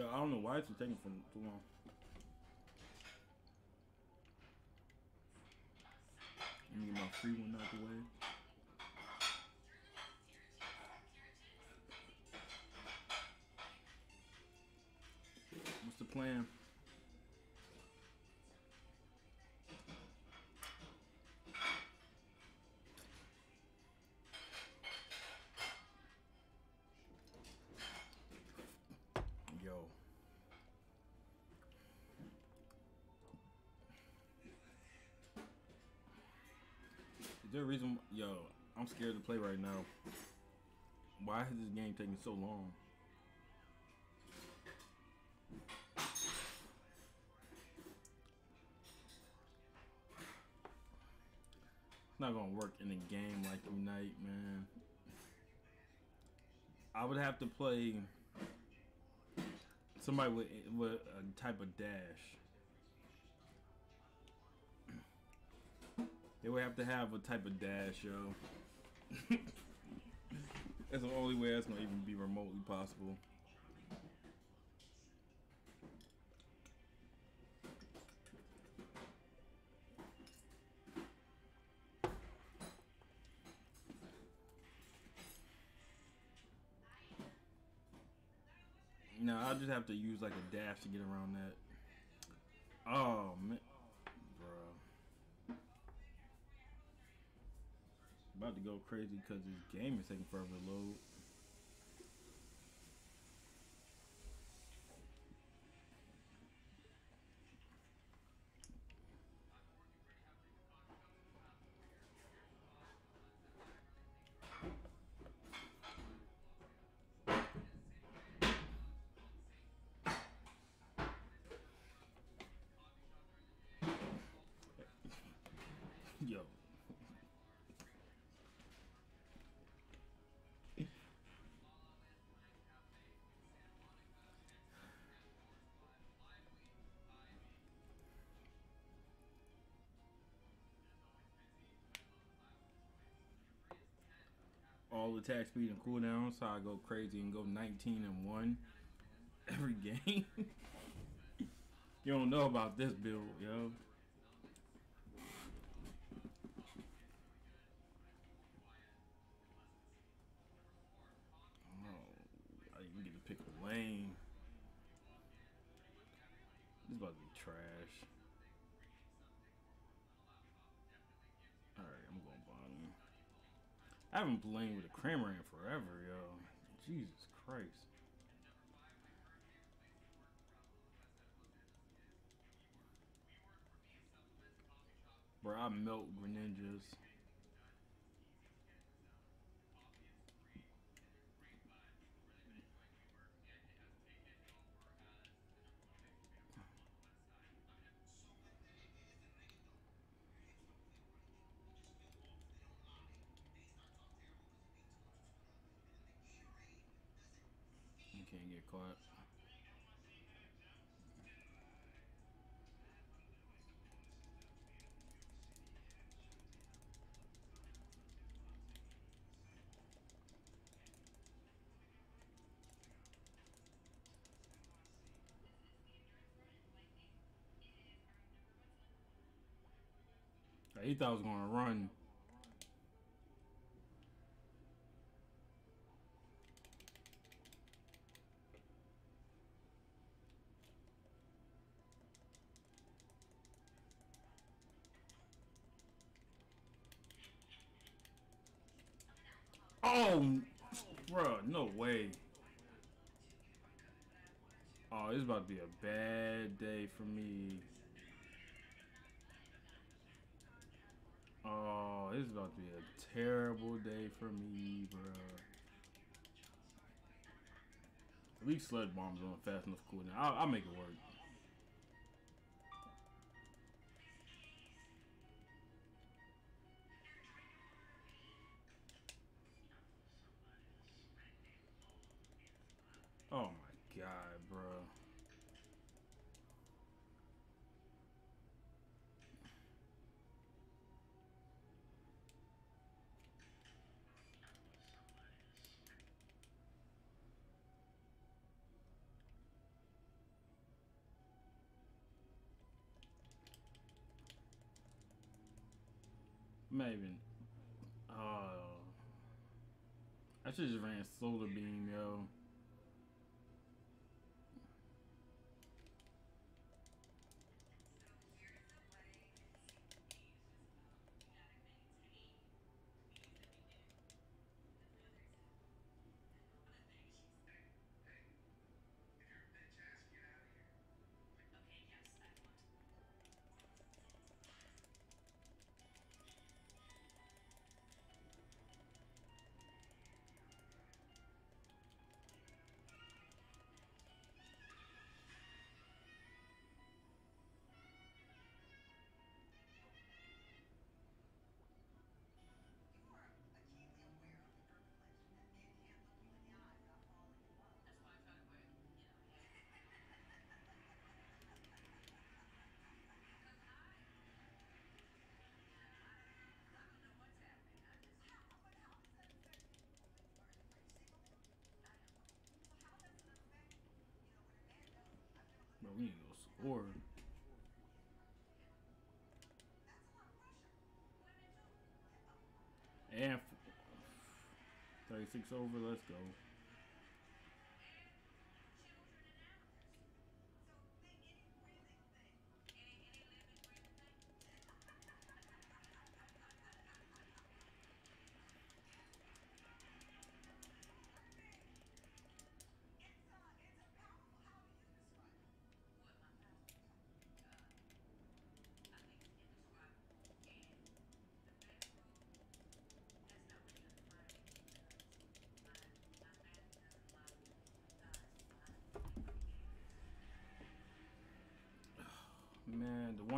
Yeah, I don't know why it's taking for too long. Let me get my free one out the way. What's the plan? There a reason? Yo, I'm scared to play right now. Why is this game taking so long? It's not gonna work in a game like Unite, man. I would have to play somebody with with a type of dash. They would have to have a type of dash, yo. that's the only way that's gonna even be remotely possible. No, I'll just have to use like a dash to get around that. Oh man, About to go crazy because this game is taking forever to load. All attack speed and cooldown, so I go crazy and go 19 and 1 every game. you don't know about this build, yo. I haven't played with a Kramer in forever, yo. Jesus Christ. Bro, I melt Greninjas. He thought I was going to run. Oh, bro, no way. Oh, it's about to be a bad day for me. Terrible day for me, bruh. At least sludge bombs on fast enough cool now. I'll, I'll make it work. Maybe. Uh, I should just ran solar beam, yo. Go score. And 36 over, let's go.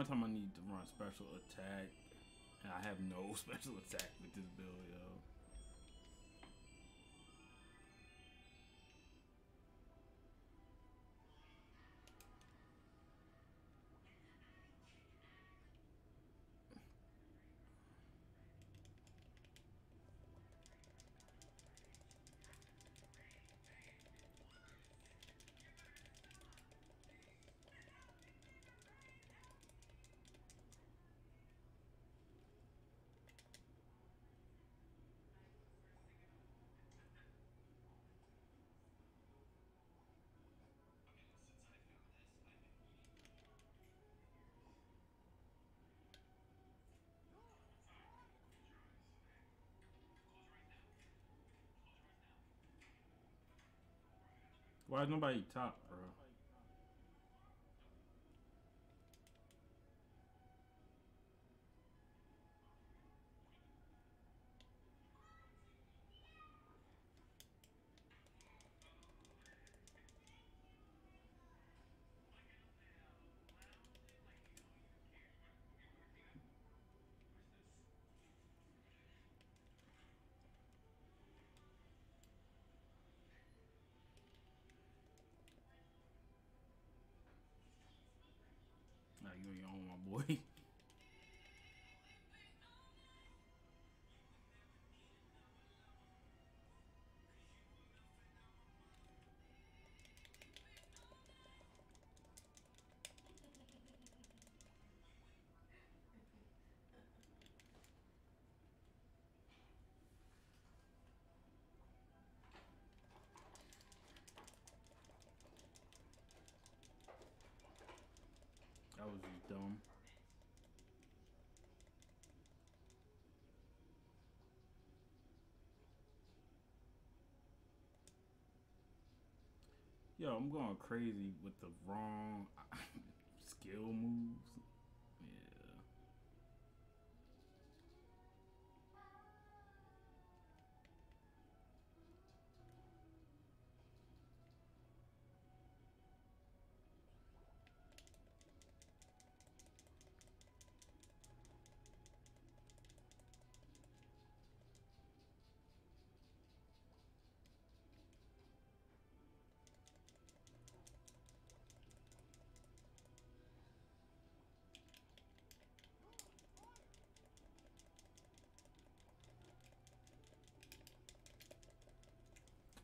One time I need to run special attack, and I have no special attack with this build, yo. Why is nobody top, bro? You on my boy. That was just dumb. Yo, I'm going crazy with the wrong skill moves.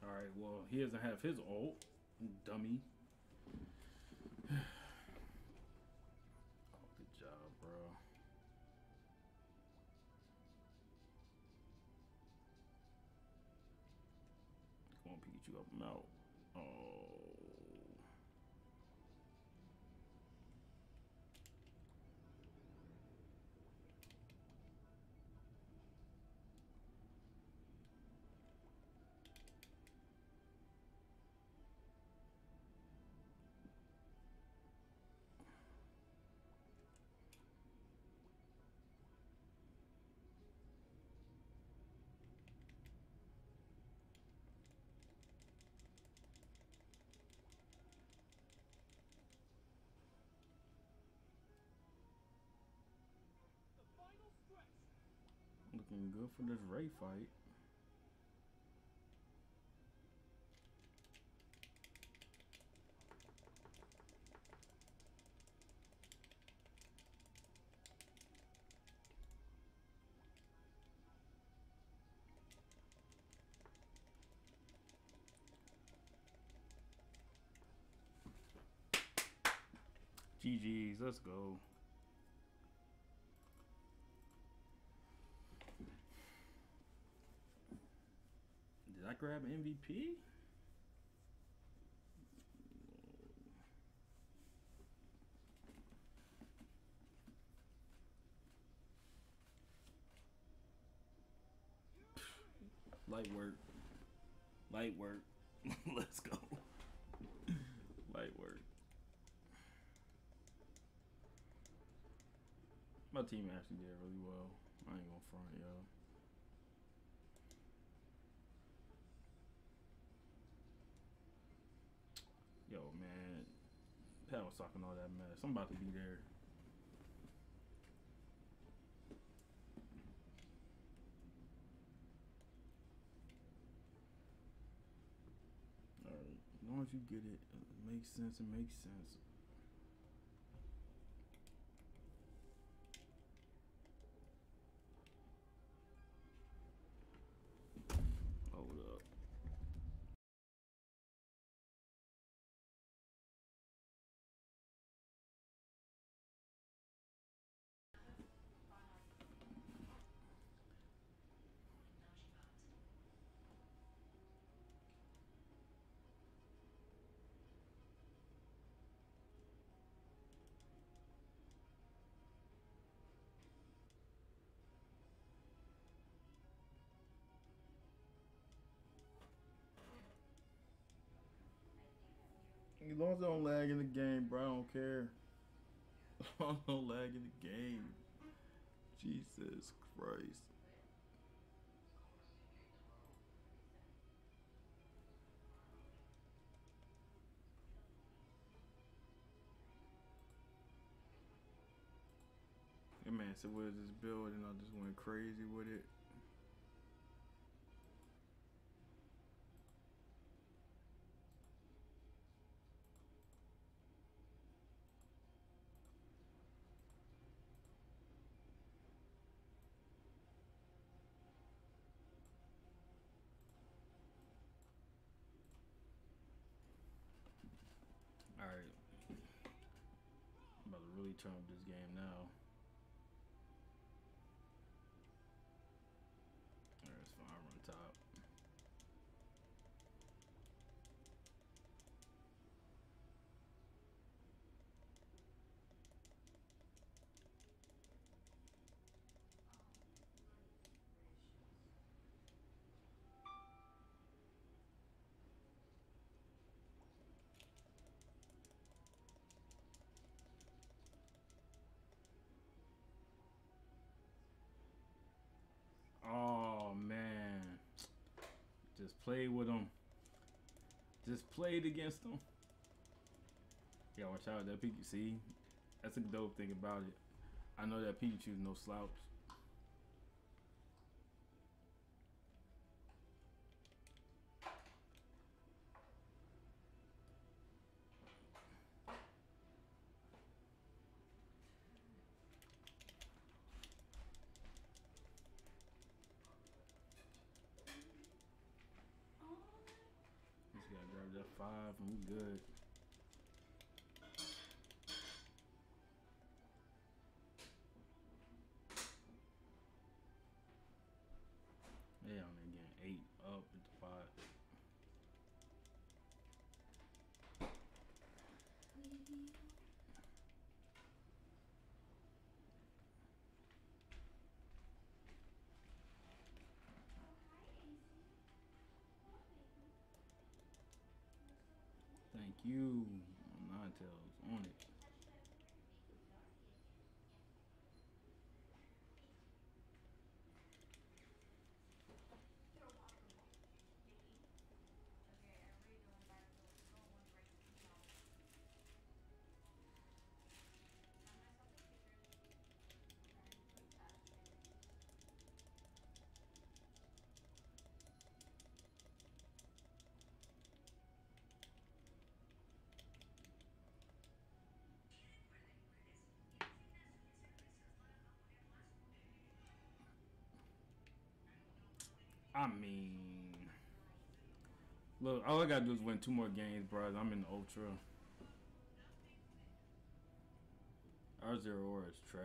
All right. Well, he doesn't have his ult, dummy. Looking good for this Ray fight. GG's, let's go. Grab MVP? Light work. Light work. Let's go. Light work. My team actually did really well. I ain't gonna front, yo. Yo, man. Talking all that mess. I'm about to be there. Alright. As long as you get it, it makes sense, it makes sense. As long as I don't lag in the game, bro, I don't care. I don't lag in the game. Jesus Christ. That man so where's this build? And I just went crazy with it. Alright. Turn up this game now. Alright, it's fine. I'll run top. Played with them. Just played against them. Yeah, watch out that Pikachu. See, that's a dope thing about it. I know that Pikachu's no slouch. Gotta that five we good. Thank you. Ninetales on it. I mean, look, all I gotta do is win two more games, bro. I'm in the ultra. Our zero or is trash.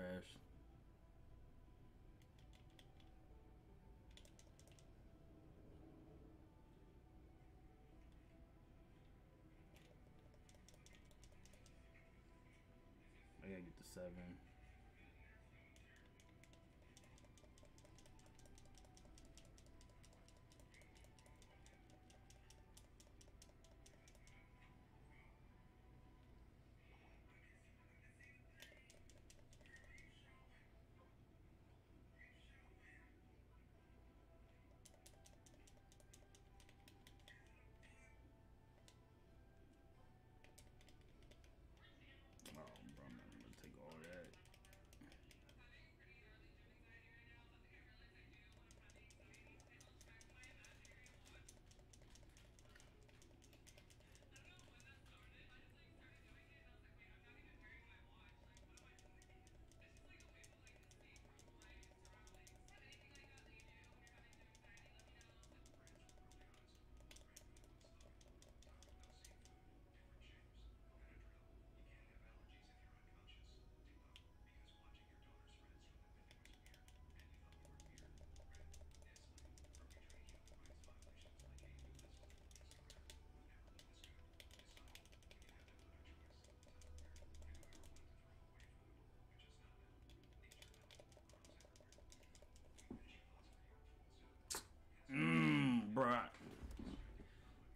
I gotta get to seven.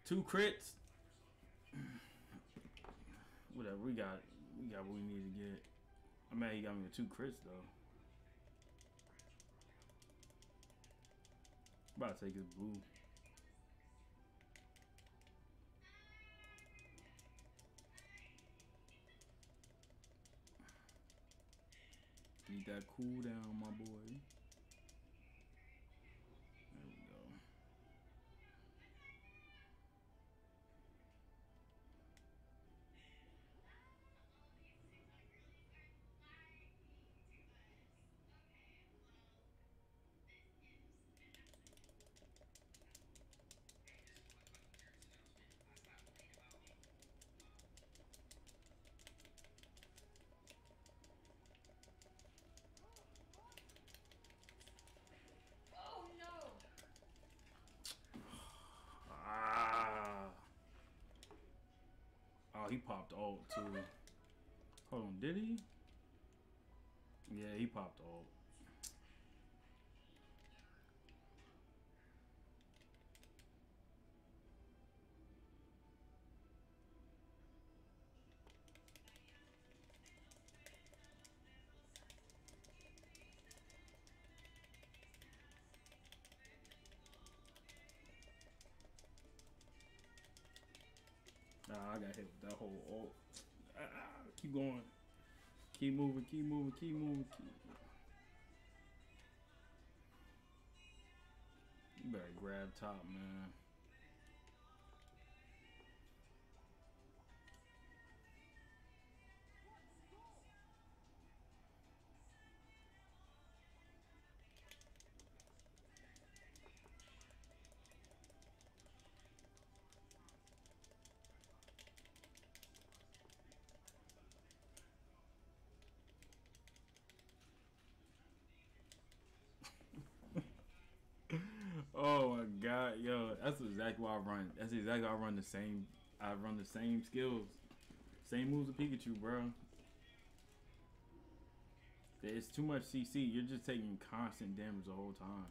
Two crits. Whatever, we got we got what we need to get. I'm mad he got me with two crits though. About to take his blue. Need that cool down, my boy. He popped ult too. Hold on, did he? Yeah, he popped ult. Got hit that whole ult. Ah, keep going. Keep moving, keep moving, keep moving. Keep... You better grab top, man. Exactly why I run. That's exactly why I run the same. I run the same skills, same moves of Pikachu, bro. It's too much CC. You're just taking constant damage the whole time.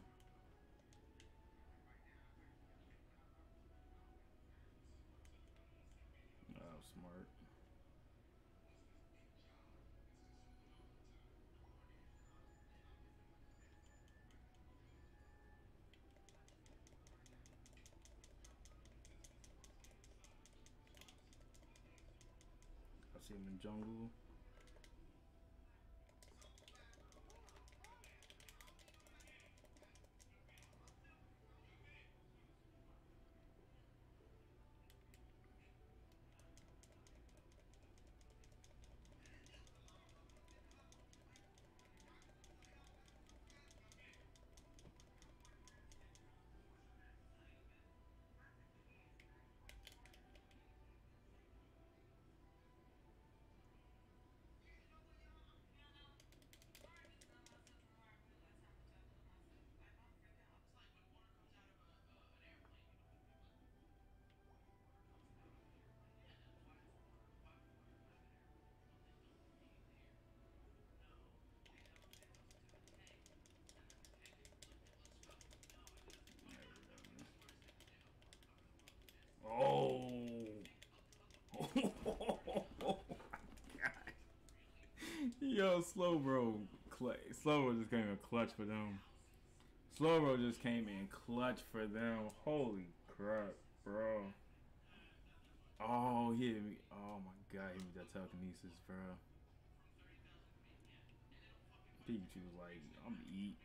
I Yo, Slowbro, slow bro just came in clutch for them. Slowbro just came in clutch for them. Holy crap, bro. Oh, he hit me. Oh my god, he hit me that telekinesis, bro. Pikachu was like, I'm eat.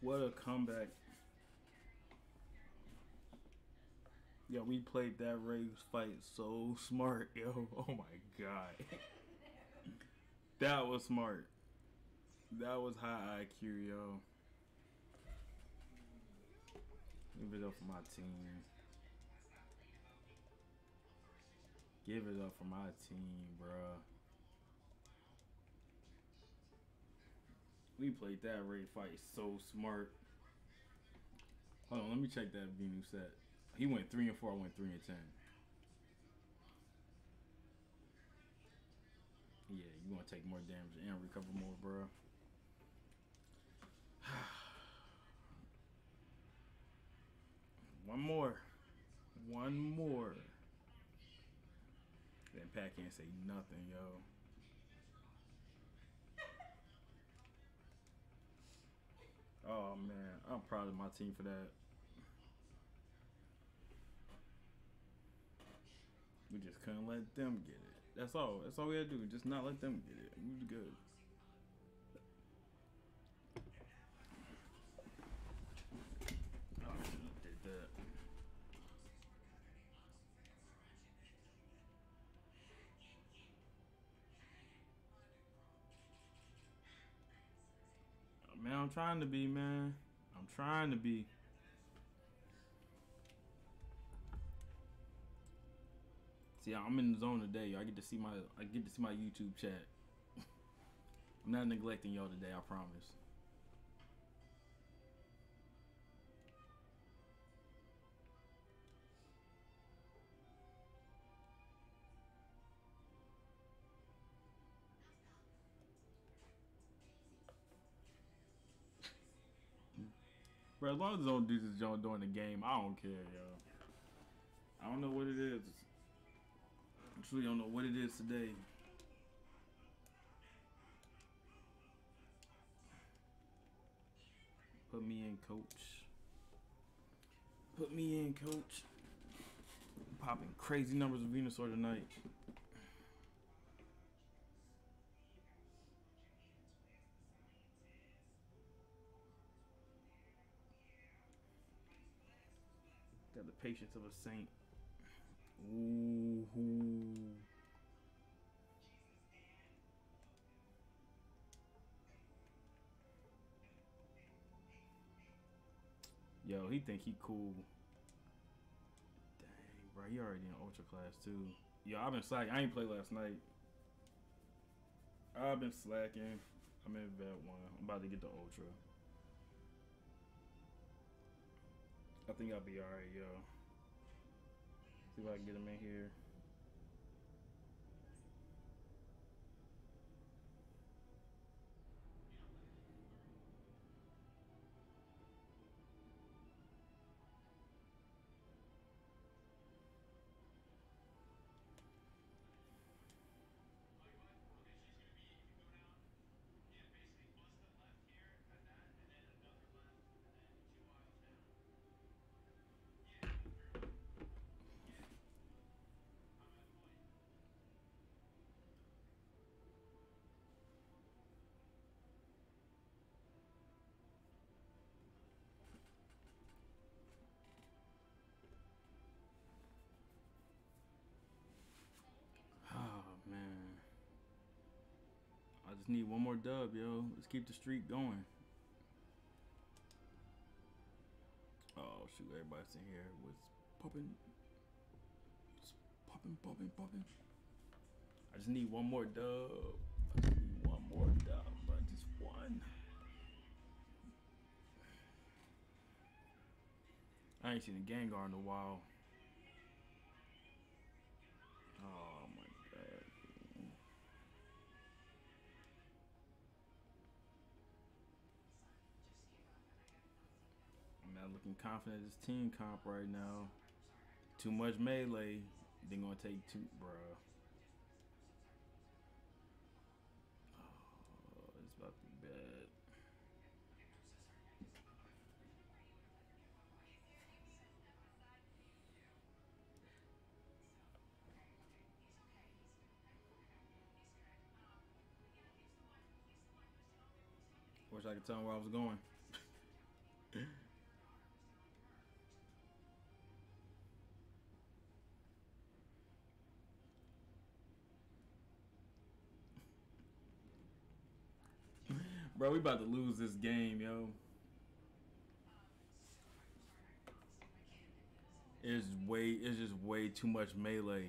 What a comeback. Yo, we played that Raves fight so smart, yo. Oh my god. that was smart. That was high IQ, yo. Give it up for my team. Give it up for my team, bruh. We played that raid fight so smart. Hold on, let me check that Venusaur. He went 3 and 4, I went 3 and 10. Yeah, you want to take more damage and recover more, bro. One more. One more. Then pack can't say nothing, yo. Oh man, I'm proud of my team for that. We just couldn't let them get it. That's all. That's all we had to do. Just not let them get it. We was good. I'm trying to be, man. I'm trying to be. See, I'm in the zone today. I get to see my I get to see my YouTube chat. I'm not neglecting y'all today, I promise. Bro, as long as don't do this joint during the game, I don't care, yo. I don't know what it is. I truly don't know what it is today. Put me in, coach. Put me in, coach. Popping crazy numbers of Venusaur tonight. Patience of a saint. Ooh. Yo, he think he cool. Dang, bro, he already in ultra class too. Yo, I've been slacking. I ain't played last night. I've been slacking. I'm in vet one. I'm about to get the ultra. I think I'll be alright, yo. See if I can get him in here. Just need one more dub, yo. Let's keep the streak going. Oh shoot, everybody's in here was popping. Popping, popping, popping. I just need one more dub. I just need one more dub, bro. Just one. I ain't seen a Gengar in a while. Oh confident this team comp right now. Too much melee. They're gonna take two, bruh. Oh, it's about to be bad. Wish I could tell him where I was going. Bro, we about to lose this game, yo. It's way, it's just way too much melee,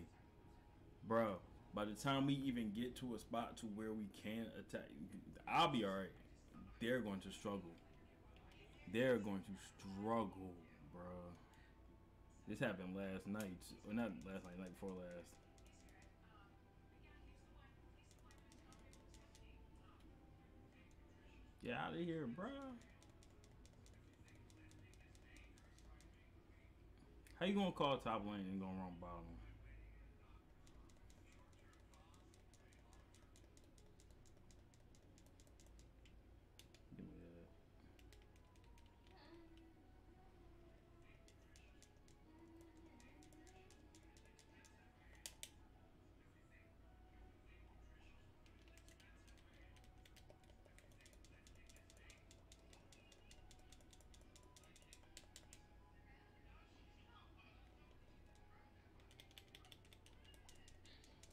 bro. By the time we even get to a spot to where we can attack, I'll be all right. They're going to struggle. They're going to struggle, bro. This happened last night, or not last night, night before last. Get out of here, bro. How you gonna call top lane and go wrong bottom?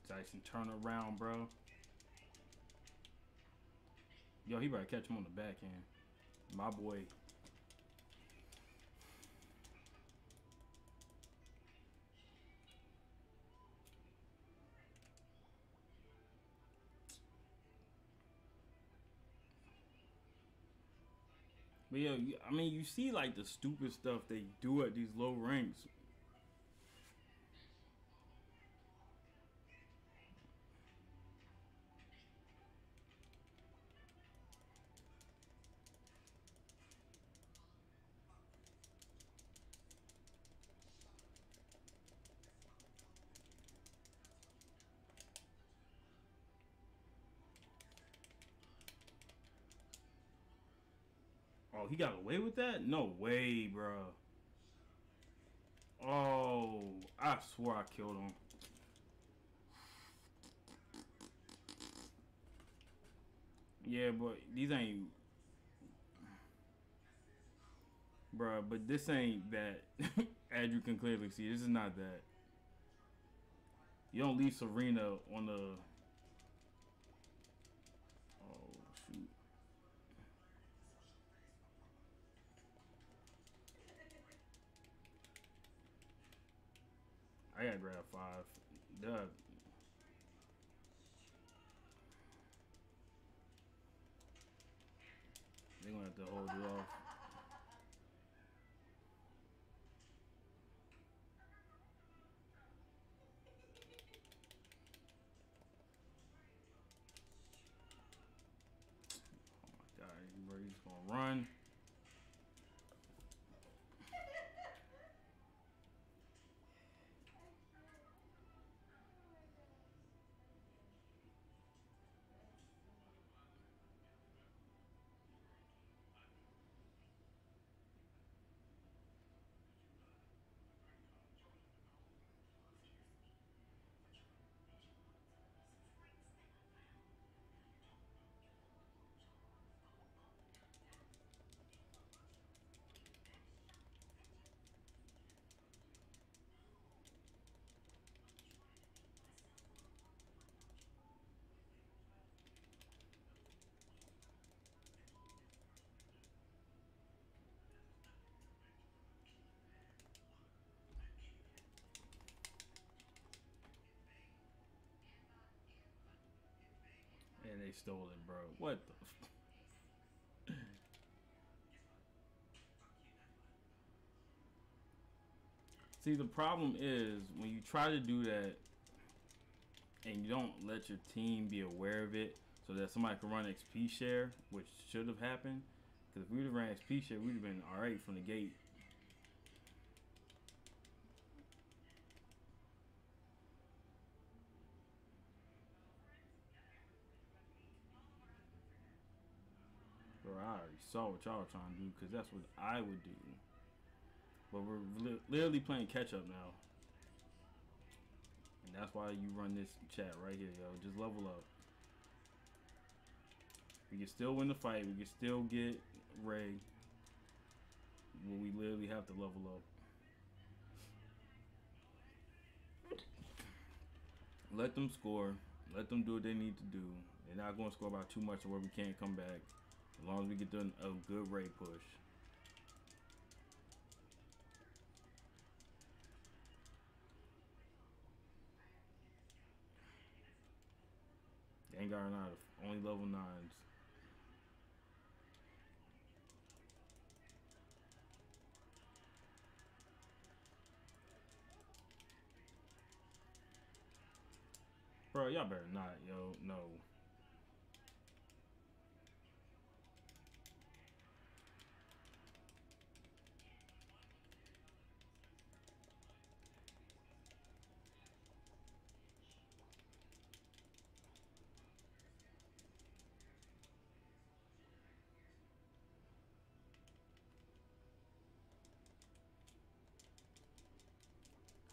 Tyson, turn around, bro. Yo, he better catch him on the back end. My boy. But yeah, I mean, you see like the stupid stuff they do at these low ranks. He got away with that? No way, bro. Oh, I swear I killed him. Yeah, but these ain't, bro. But this ain't that. As you can clearly see, this is not that. You don't leave Serena on the. Oh shoot. I grab five. Duh. They gonna have to hold you off. Oh my god, he's gonna run. And they stole it, bro. What the? F- See, the problem is when you try to do that and you don't let your team be aware of it so that somebody can run XP share, which should have happened. Because if we would have ran XP share, we'd have been alright from the gate. Bro, I already saw what y'all trying to do because that's what I would do. But we're li- literally playing catch up now. And that's why you run this chat right here, yo. Just level up. We can still win the fight. We can still get Ray. But we literally have to level up. Let them score. Let them do what they need to do. They're not going to score by too much where we can't come back. As long as we get done a good Ray push. Gengar not only level nines. Bro, y'all better not, yo. No.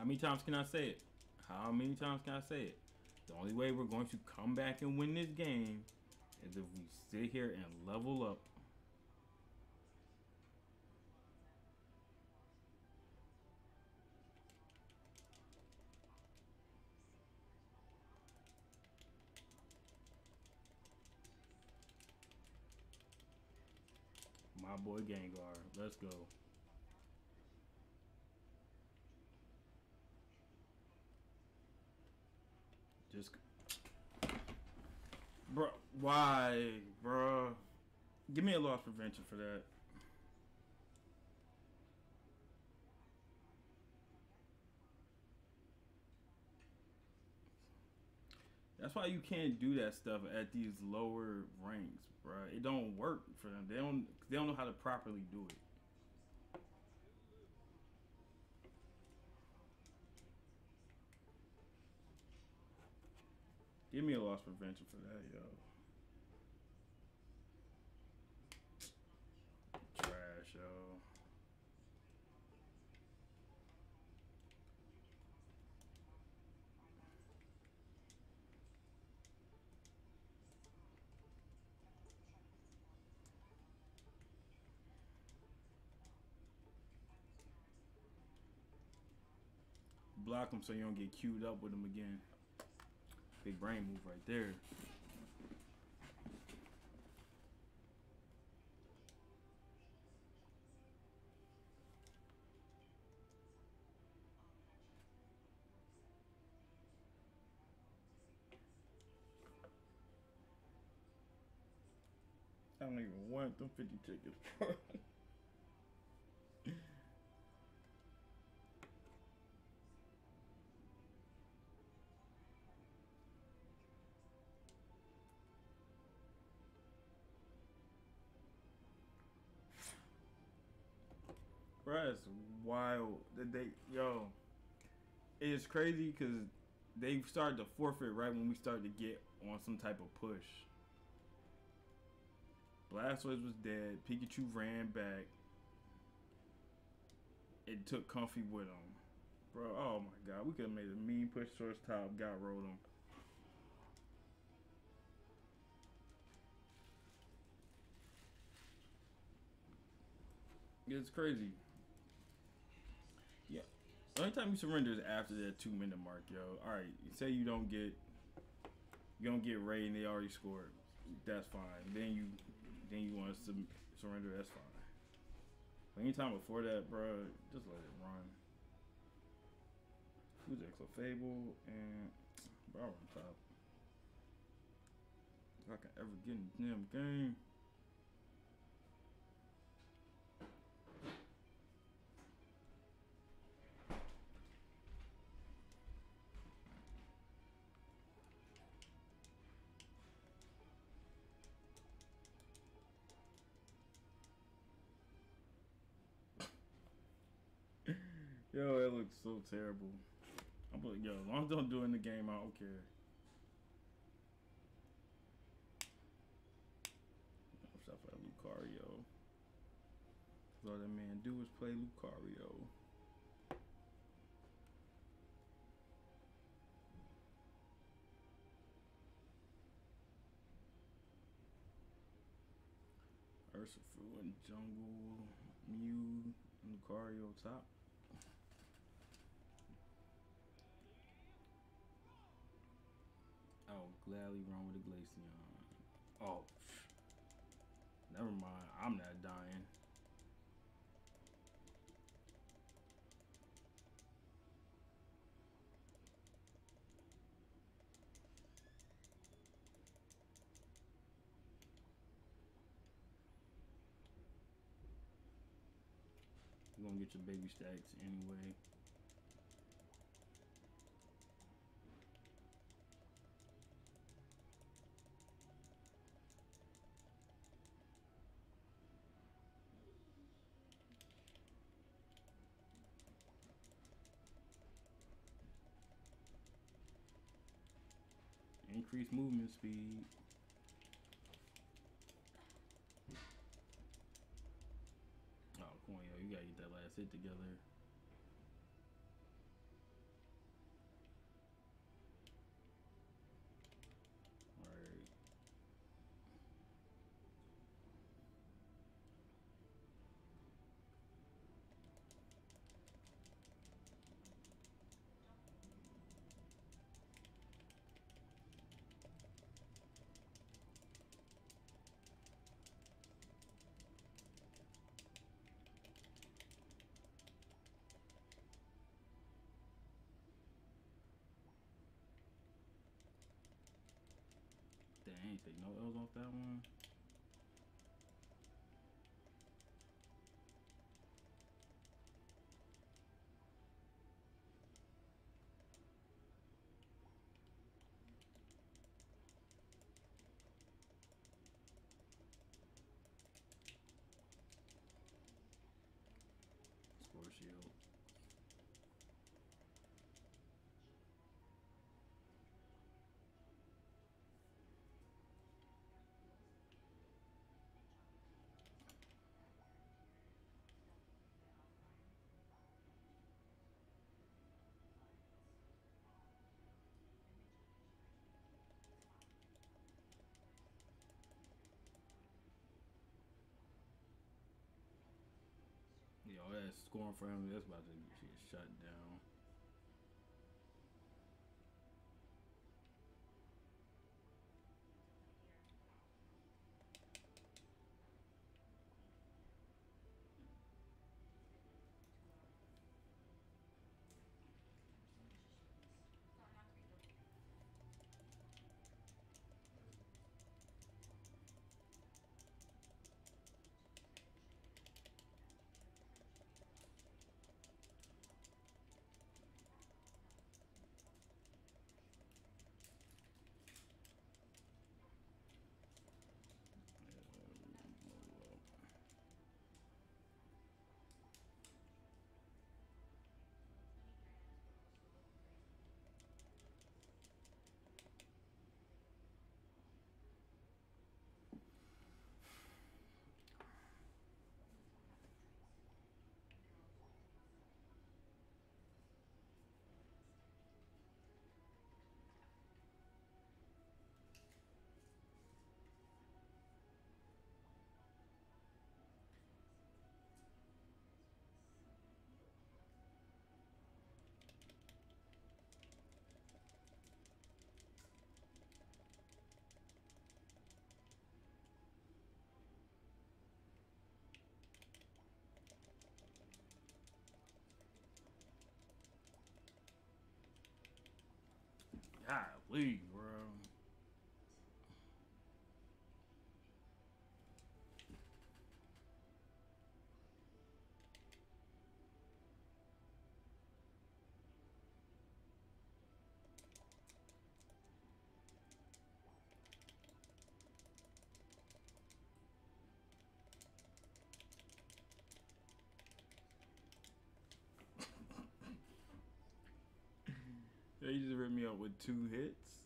How many times can I say it? How many times can I say it? The only way we're going to come back and win this game is if we sit here and level up. My boy Gengar, let's go. Just, bro, why, bro? Give me a loss prevention for that. That's why you can't do that stuff at these lower ranks, bro. It don't work for them. They don't. They don't know how to properly do it. Give me a loss prevention for that, yo. Trash, yo. Block them so you don't get queued up with them again. Big brain move right there. I don't even want them 50 tickets. wild that they yo. It's crazy because they started to forfeit right when we started to get on some type of push. Blastoise was dead. Pikachu ran back. It took Comfey with him. Bro, oh my god. We could have made a mean push towards top. Got rolled him. It's crazy. Yeah. The only time you surrender is after that two minute mark, yo. Alright, say you don't get you don't get raid and they already scored. That's fine. Then you then you want to surrender, that's fine. But anytime before that, bro, just let it run. Who's Exofable and bro on top. If I can ever get in the damn game. Yo, it looks so terrible. I'm like, yo, as long as I don't do it in the game, I don't care. Stuff like Lucario. 'Cause all that man do is play Lucario. Urshifu and Jungle, Mew, Lucario top. I will gladly run with a Glaceon. Oh, never mind. I'm not dying. You're gonna get your baby stacks anyway. Increase movement speed. Oh, Coinio, you gotta get that last hit together. Take no L's off that one. Score shield. Yo, that's scoring for him. That's about to get shut down. Golly, you just ripped me up with two hits.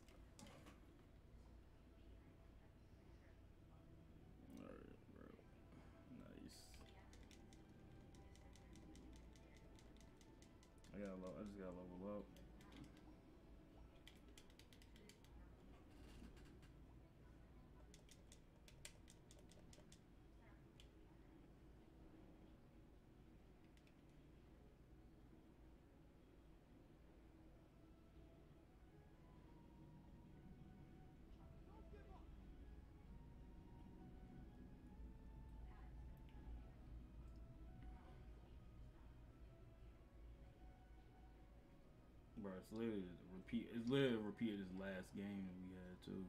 Bro, it's literally repeat. It's literally a repeat of this last game that we had too.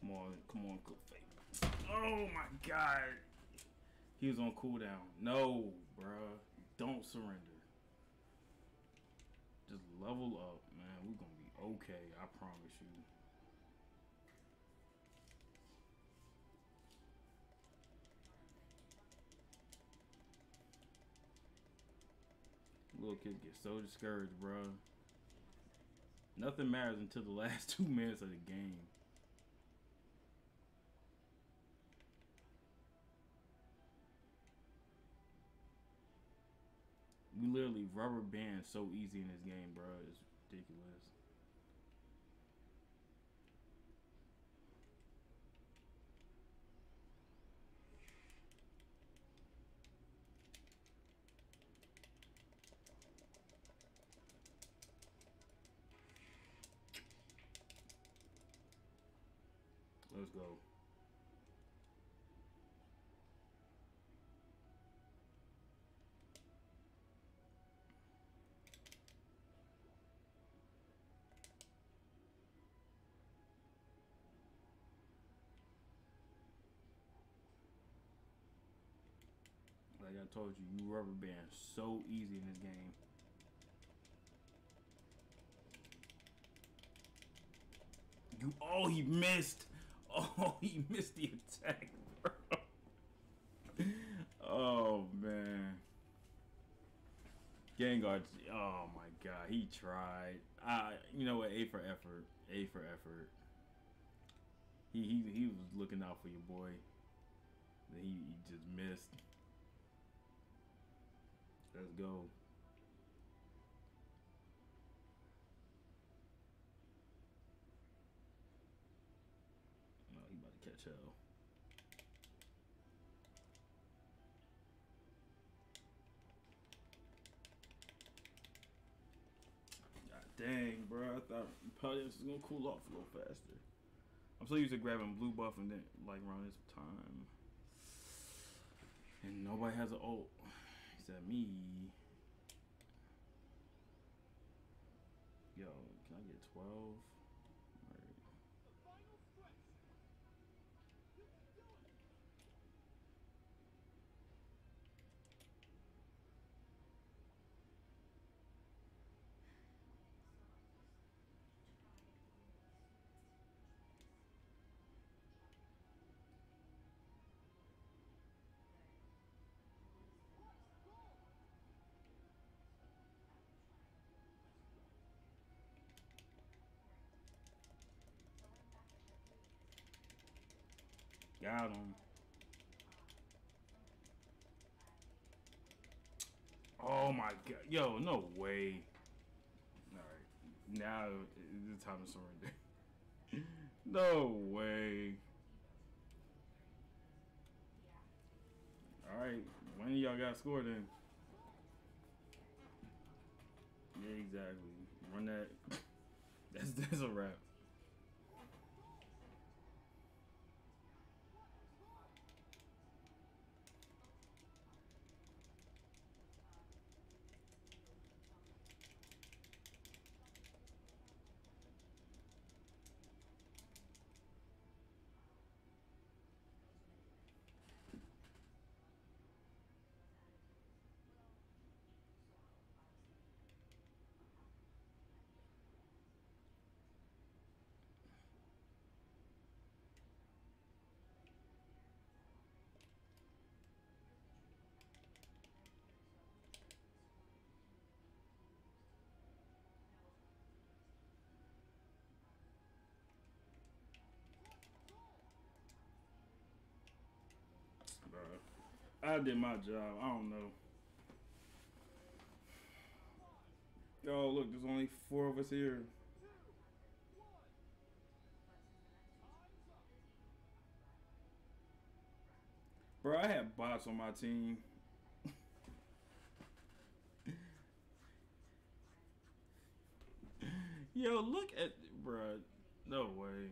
Come on, come on, cook fake. Oh my god. He was on cooldown. No, bruh. Don't surrender. Level up, man. We're gonna be okay. I promise you. Little kid get so discouraged, bro. Nothing matters until the last two minutes of the game. We literally rubber band so easy in this game, bro. It's ridiculous. Let's go. Like I told you, you rubber band so easy in this game. You oh he missed. Oh he missed the attack, bro. Oh man. Gengar, oh my god, he tried. Uh, you know what? A for effort. A for effort. He he he was looking out for your boy. He, he just missed. Let's go. Oh, he about to catch hell. God dang, bro. I thought probably this was gonna cool off a little faster. I'm so used to grabbing blue buff and then like around this time. And nobody has an ult except me. Yo, can I get 12? Got him. Oh my god. Yo, no way. Alright. Now it's time to surrender. no way. Alright. When y'all got scored then? Yeah, exactly. Run that. That's that's a wrap. Bro, I did my job. I don't know. Oh, look, there's only four of us here. Bro, I had bots on my team. Yo, look at, bro. No way.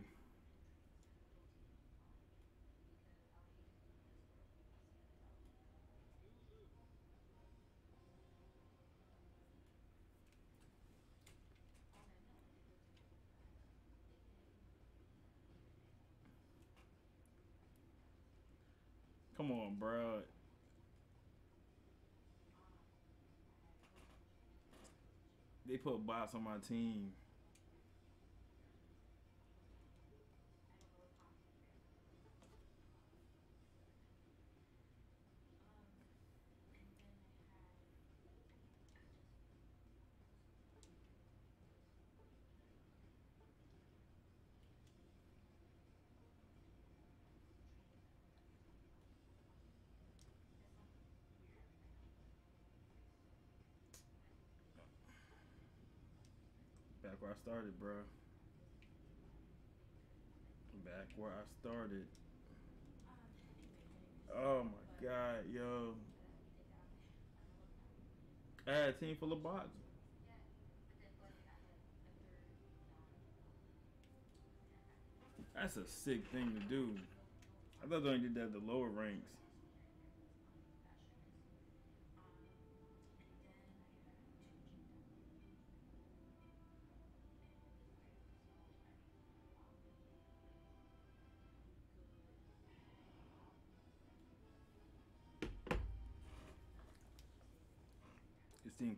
Come on, bro. They put bots on my team. Back where I started, bro. Back where I started. Oh my god, yo. I had a team full of bots. That's a sick thing to do. I thought they only did that at the lower ranks.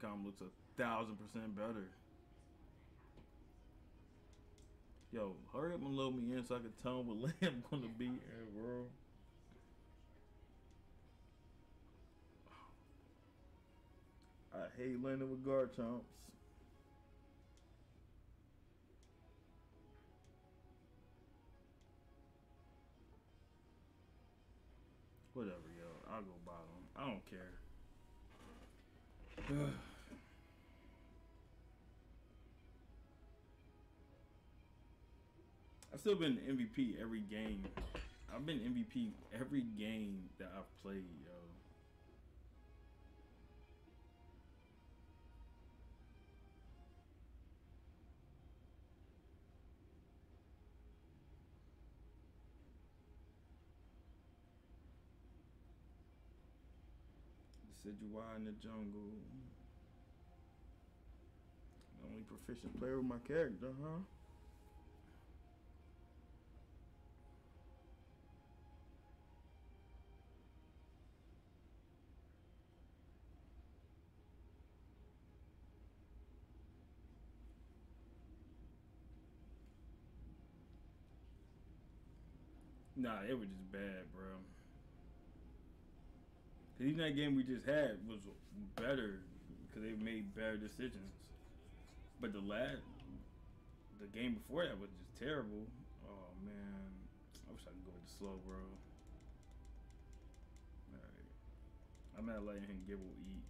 Comp looks a thousand percent better. Yo, hurry up and load me in so I can tell him what I'm gonna be in, bro. I hate landing with Garchomps. Whatever, yo. I'll go bottom. I don't care. I've still been MVP every game. I've been MVP every game that I've played, yo. Decidueye in the jungle. The only proficient player with my character, huh? Nah, it was just bad, bro. 'Cause even that game we just had was better because they made better decisions. But the last, the game before that was just terrible. Oh man, I wish I could go with the slow, bro. All right, I'm not letting him Gible eat.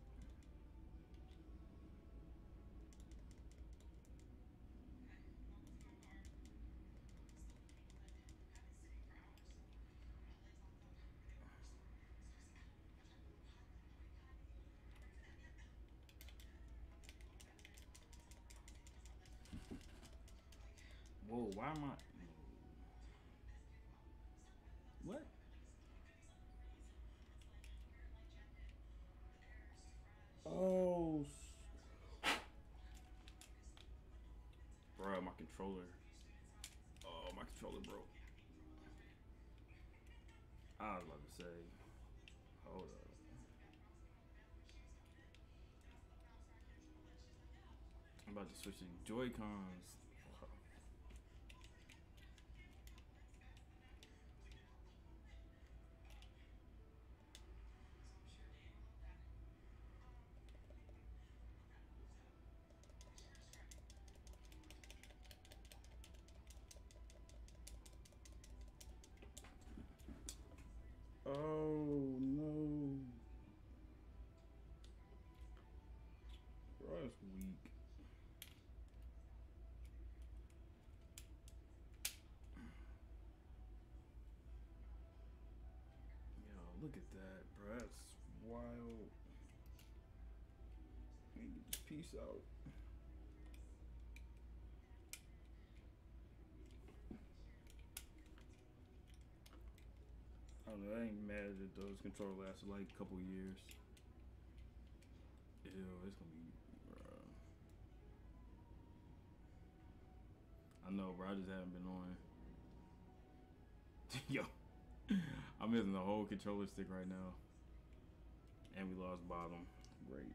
Whoa, why am I? What? Oh, bro, my controller. Oh, my controller broke. I was about to say, hold up. I'm about to switch to Joy Piece out. I don't know. I ain't mad that those controller lasted like a couple years. Ew, it's gonna be. Bruh. I know, bro. I just haven't been on. Yo, I'm missing the whole controller stick right now, and we lost bottom. Great.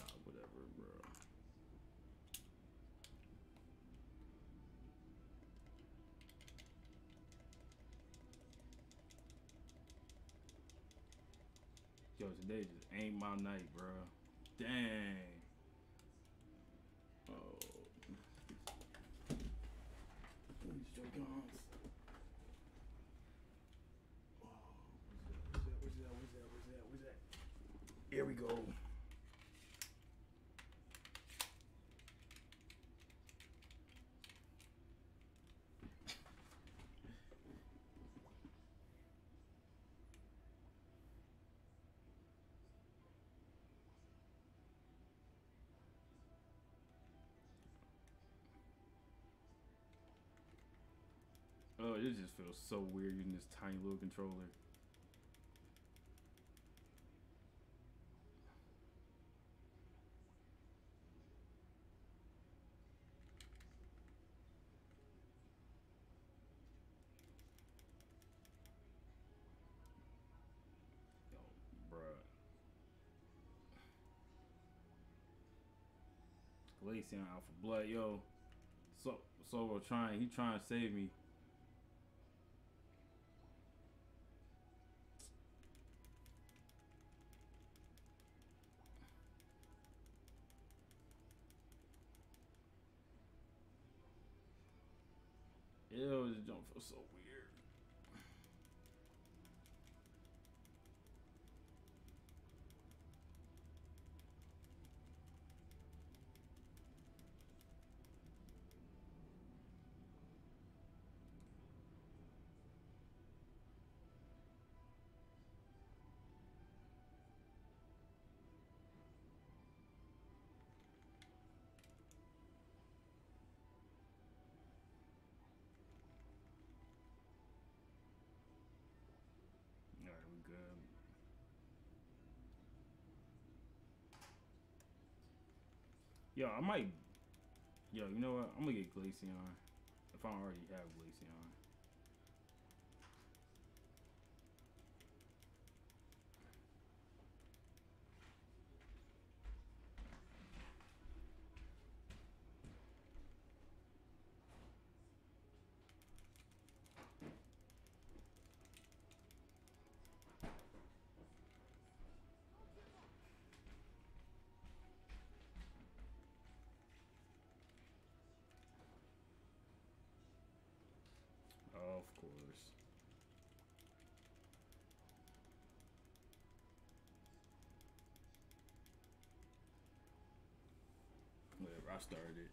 Ah, whatever, bro. Yo, today just ain't my night, bro. Dang. It just feels so weird using this tiny little controller. Bruh. Glaceon out blood, yo. So, so we're trying, he trying to save me. Feels so weird. Yo, I might. Yo, you know what? I'm gonna get Glaceon. If I already have Glaceon. Started.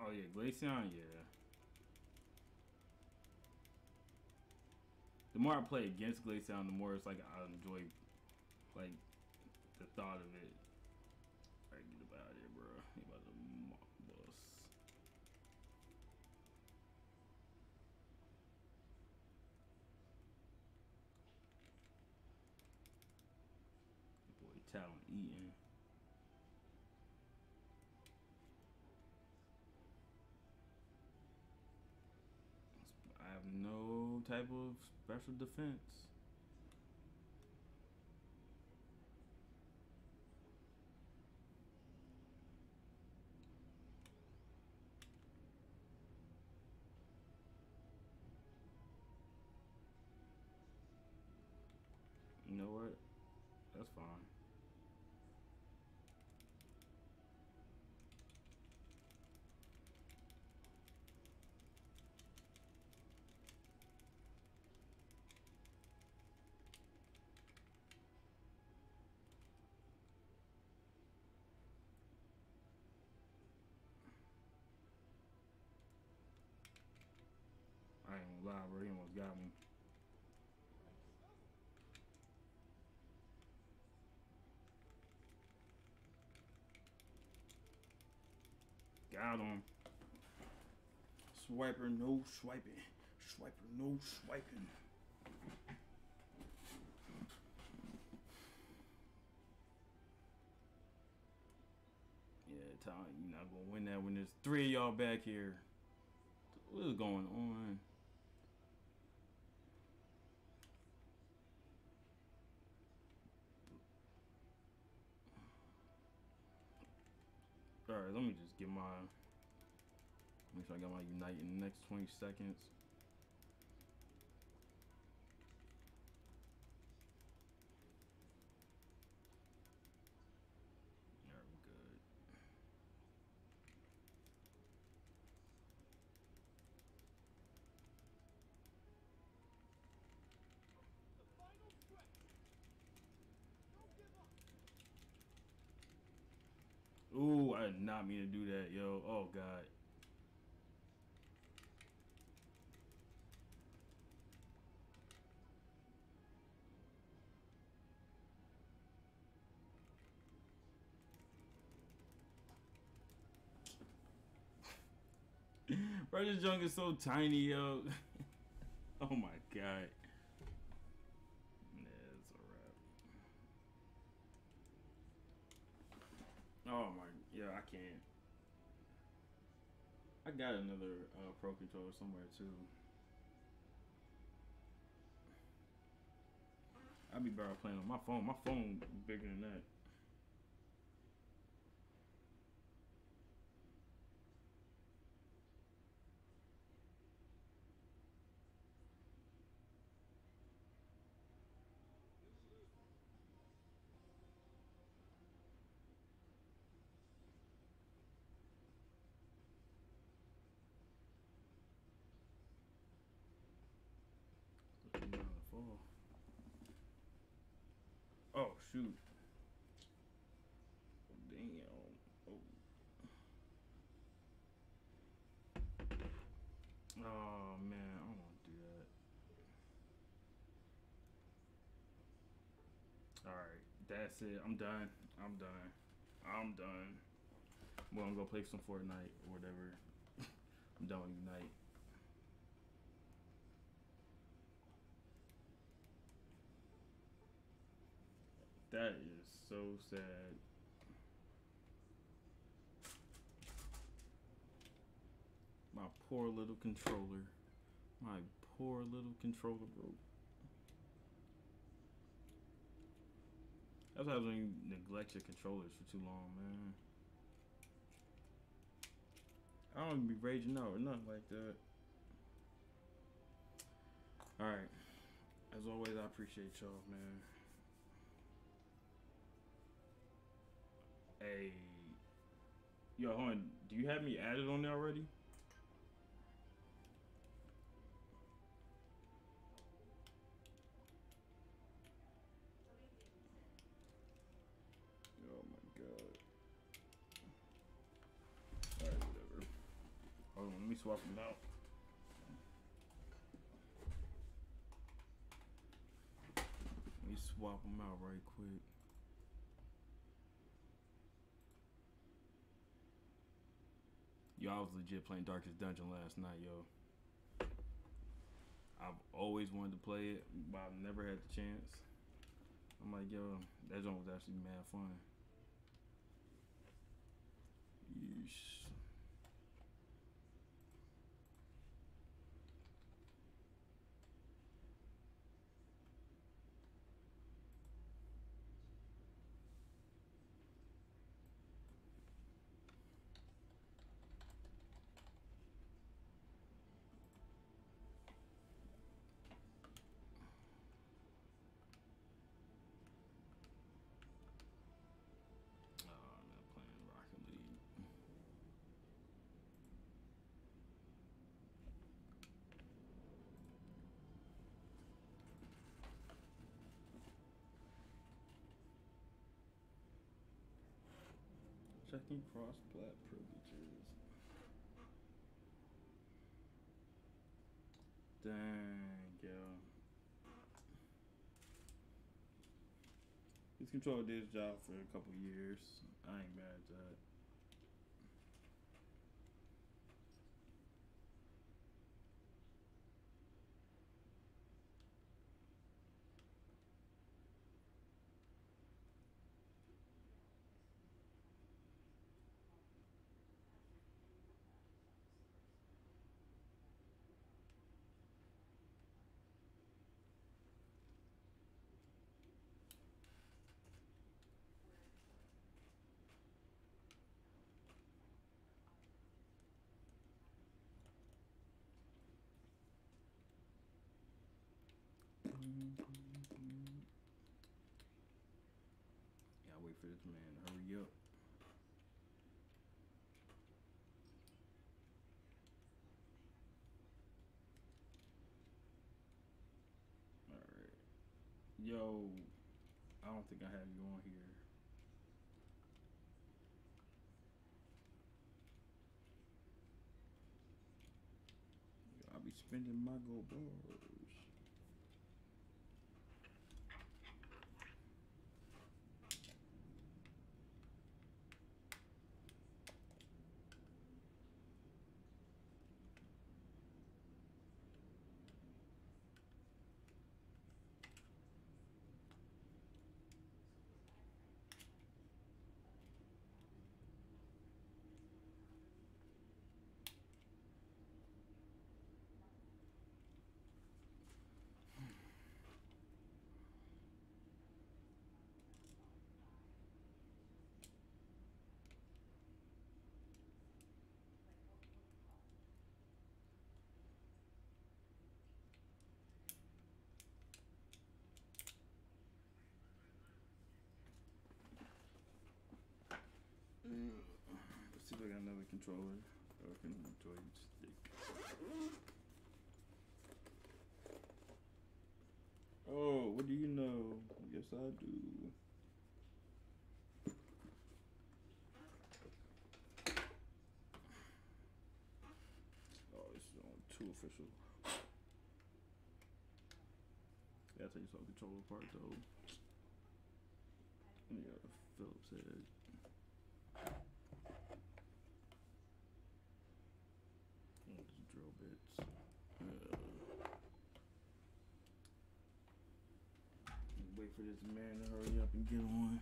Oh yeah, Glaceon, yeah. The more I play against Glaceon, the more it's like I enjoy like the thought of it. Alright, get up out of here, bro. He about to mock bus. Boy, talent eating. I have no type of special defense. You know what? That's fine. I ain't gonna lie, bro. He almost got me. Got him. Swiper, no swiping. Swiper, no swiping. Yeah, Tom, you're not gonna win that when there's three of y'all back here. What is going on? Alright, let me just get my. Make sure I got my Unite in the next 20 seconds. not mean to do that, yo. Oh, God. Bro, this junk is so tiny, yo. oh my god. Nah, it's a wrap. Oh my yeah, I can't. I got another uh, Pro controller somewhere too. I'd be better playing on my phone. My phone bigger than that. Oh. oh shoot. Oh, damn. Oh. Oh man, I don't want to do that. Alright, that's it. I'm done. I'm done. I'm done. Well, I'm gonna go play some Fortnite or whatever. I'm done with Unite. That is so sad. My poor little controller. My poor little controller broke. That's what happens when you neglect your controllers for too long, man. I don't even be raging out or nothing like that. Alright. As always, I appreciate y'all, man. Hey. Yo, hold on. Do you have me added on there already? Oh my god. Alright, whatever. Hold on, let me swap them out. Let me swap them out right quick. Yo, I was legit playing Darkest Dungeon last night, yo. I've always wanted to play it, but I've never had the chance. I'm like, yo, that joint was actually mad fun. Yeesh. Oh, I'm not playing Rocket League. Checking cross plat privileges. Dang, yo. This controller did his job for a couple years. I ain't mad at that. Yeah, wait for this man hurry up. Alright. Yo, I don't think I have you on here. Yo, I'll be spending my gold bars. Let's see if I got another controller. Or I can enjoy stick. Oh, what do you know? Yes, I do. Oh, this is on too official. Gotta take some controller apart though. Yeah, Phillips head. Oh, just drill bits. Uh, wait for this man to hurry up and get on.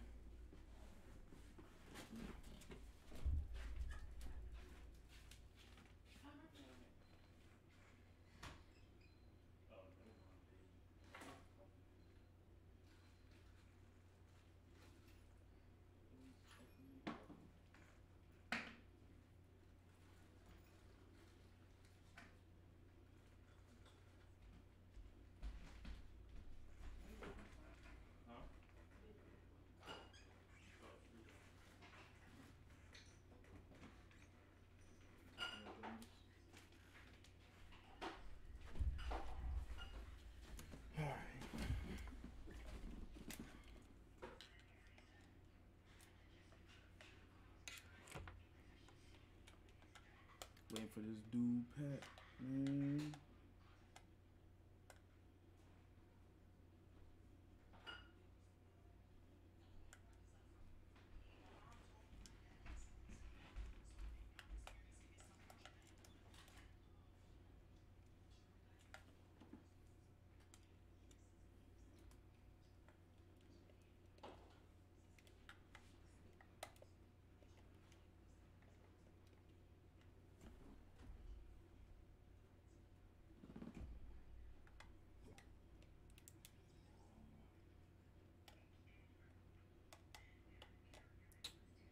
Waiting for this dude Pat, man.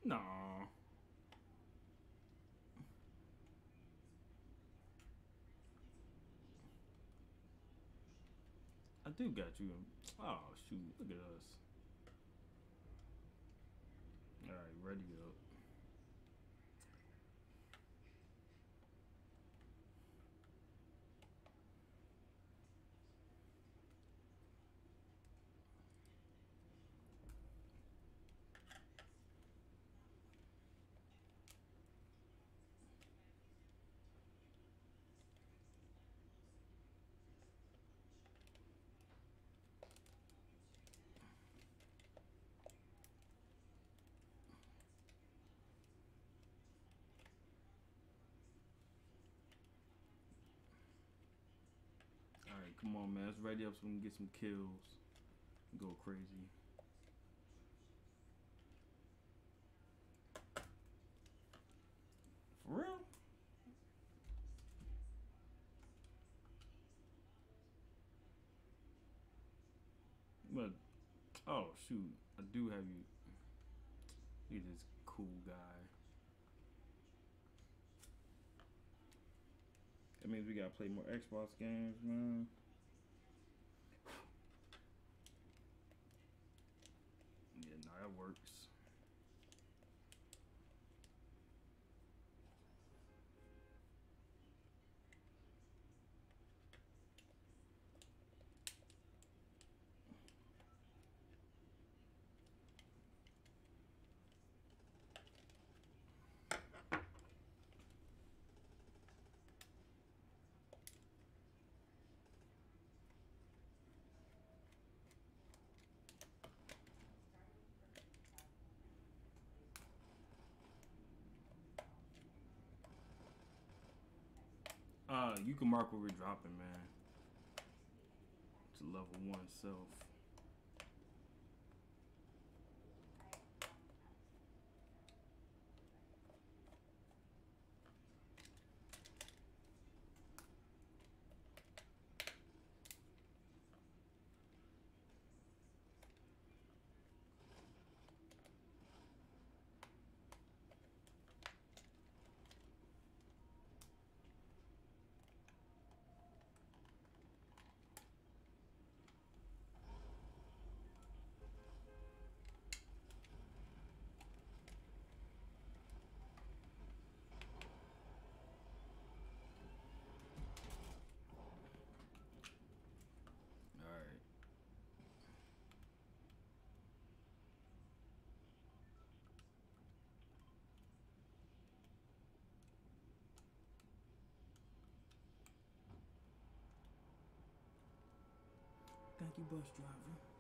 No. I do got you. Oh shoot! Look at us. All right, ready up. All right, come on, man. Let's ready up so we can get some kills. Go crazy. For real? But oh shoot, I do have you. You this cool guy. That means we gotta play more Xbox games, man. That works. Uh, you can mark where we're dropping, man. To level one self. Thank you, bus driver.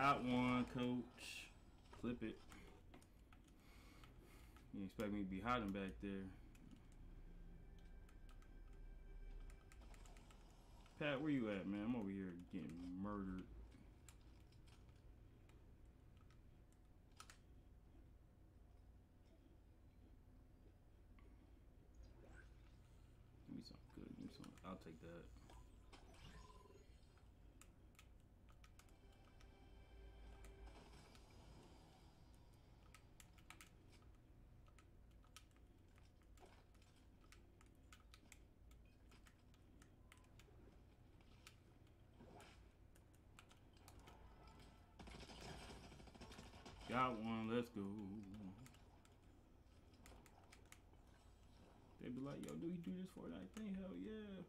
Got one, coach. Flip it. You expect me to be hiding back there. Pat, where you at, man? I'm over here getting murdered. Give me something good. Give me some. I'll take that. Got one. Let's go. They be like, yo, do we do this Fortnite thing? Hell yeah.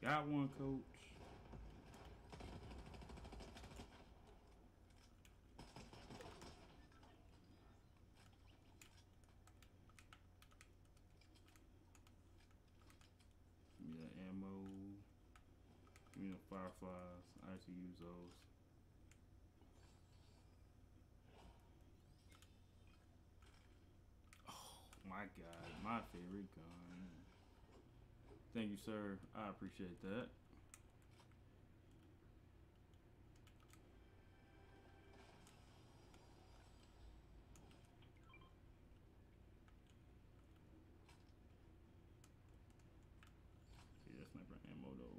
Got one, coach. Give me that ammo. Give me the actually use those. Oh my god, my favorite gun. Thank you, sir. I appreciate that. See that sniper ammo though.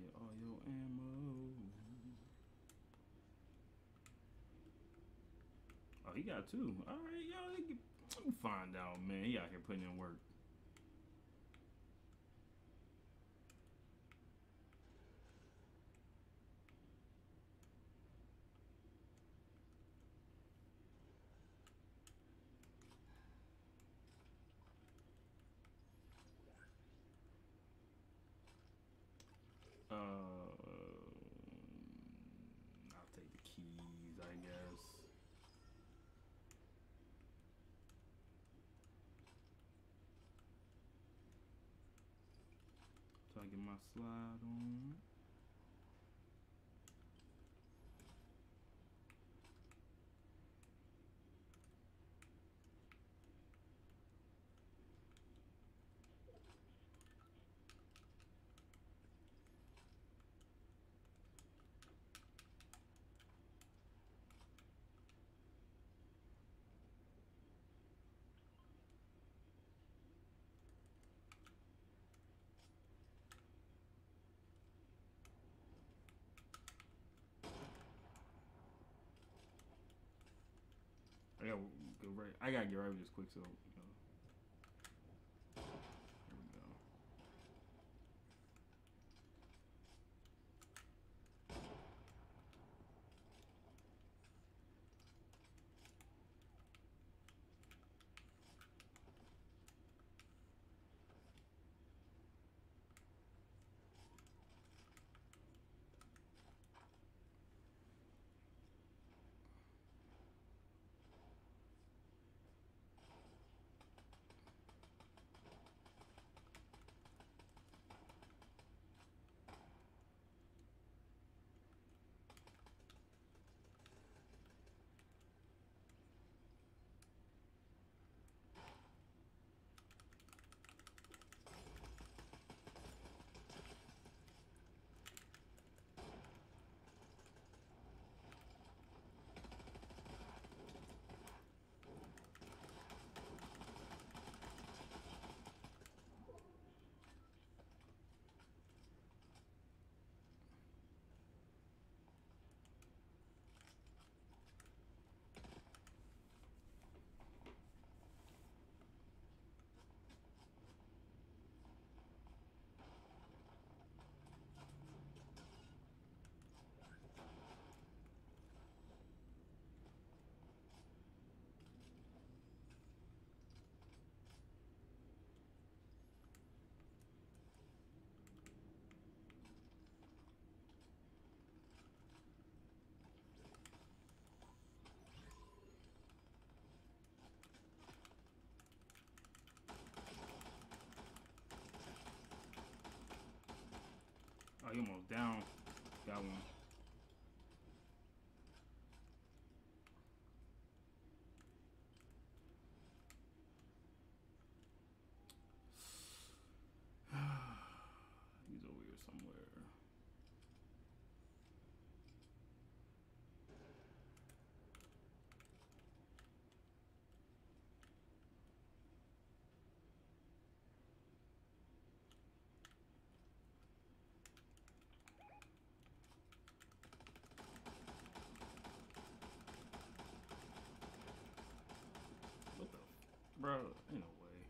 Get all your ammo. Oh, he got two. All right, y'all. Let me find out, man. He out here putting in work. Uh, I'll take the key. My slide on. I right. I gotta get right with this quick, so. You know. Here we go. Oh, you almost down. Got one. He's over here somewhere. What the? Bro, ain't no way.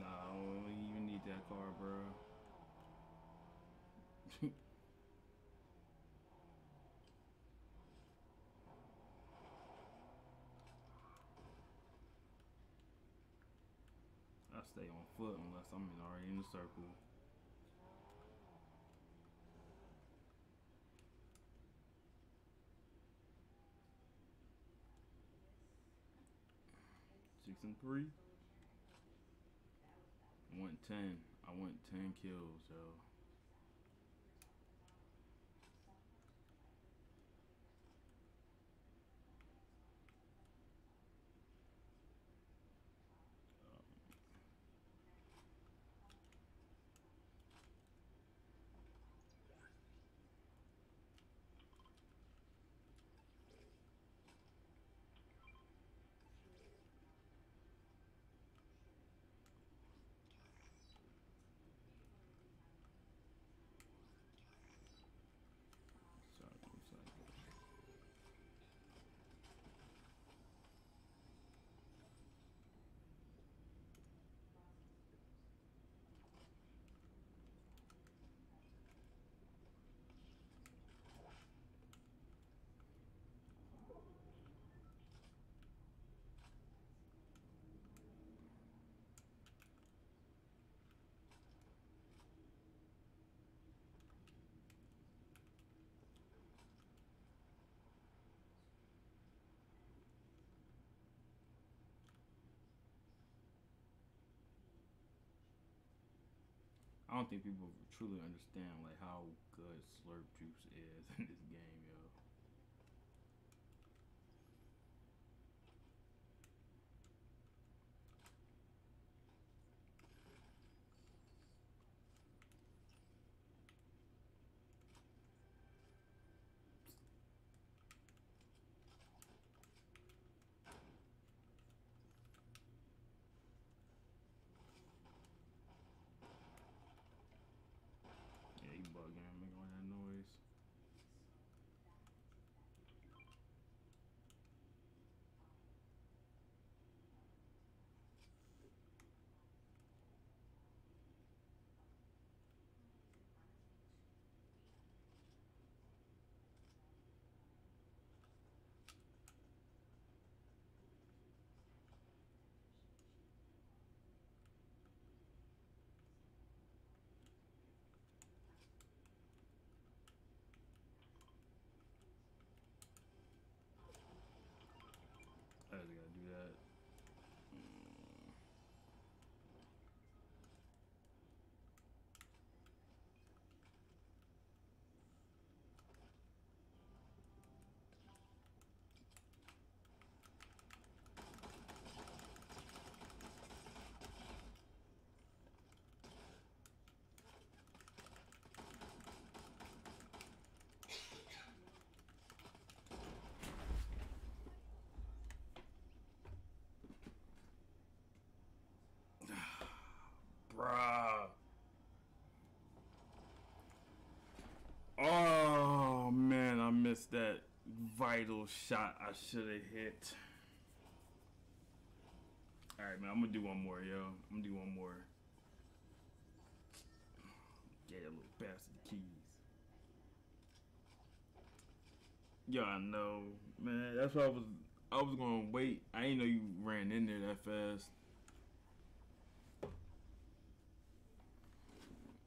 Nah, I don't even need that car, bro. I stay on foot unless I'm in- already in the circle. Six and three. I went ten. I went ten kills, yo. Don't think people truly understand like how good slurp juice is in this game, yo. Yeah, he bugging, making all that noise. I just gotta do that. Mm. Bruh. Oh man, I missed that vital shot I should have hit. Alright, man, I'm gonna do one more, yo. I'm gonna do one more. Get a little bastard keys. Yo, I know, man. That's why I was. I was gonna wait. I didn't know you ran in there that fast.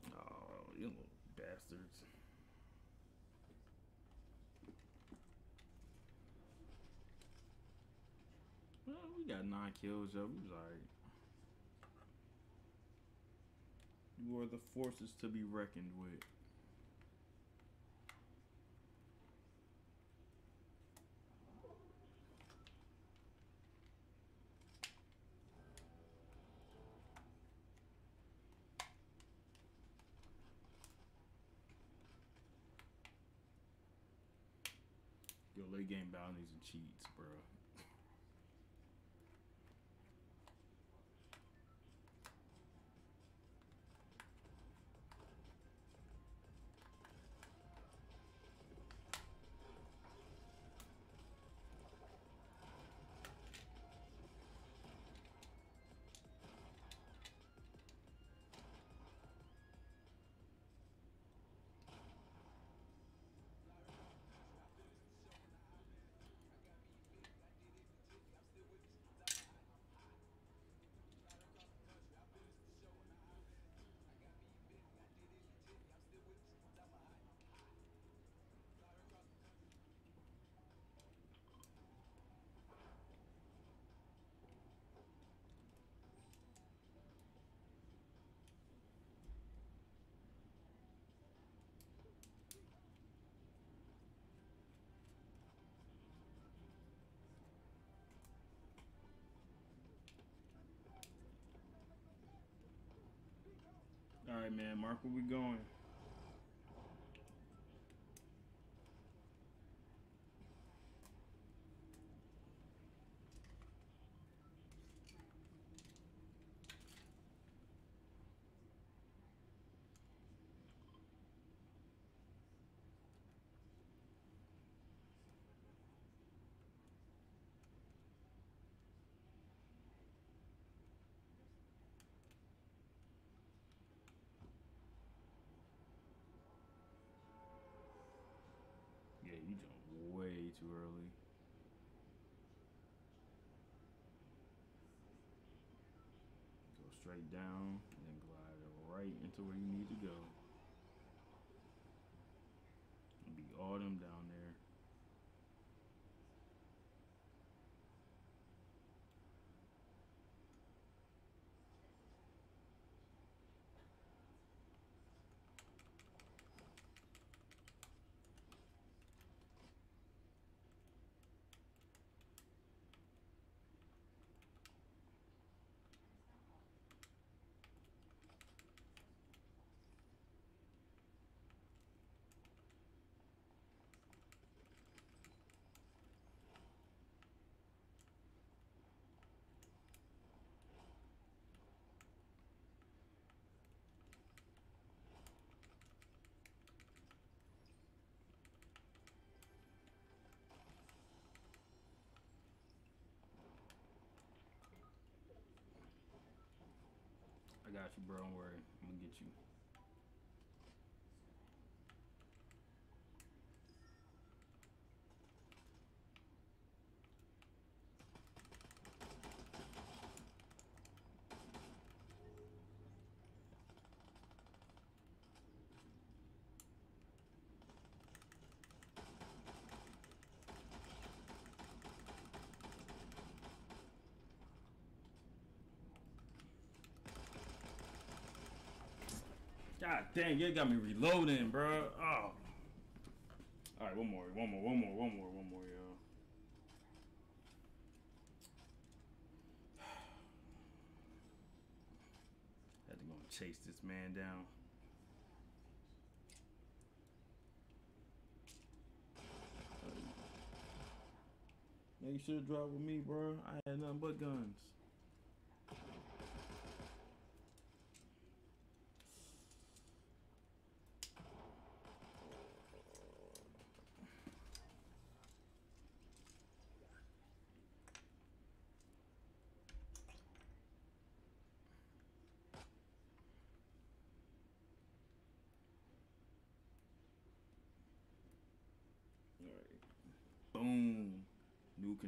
Oh, you little bastards. Well, we got nine kills, yo. We was alright. You are the forces to be reckoned with. Yo, late game bounties and cheats, bro. All right, man. Mark, where we going? Yeah, you jumped way too early. Go straight down and then glide right into where you need to go. And be all them down there. I got you, bro. Don't worry. I'm gonna get you. God dang, you got me reloading, bro. Oh. All right, one more, one more, one more, one more, one more, yo. Had to go and chase this man down. You should have dropped with me, bro. I had nothing but guns.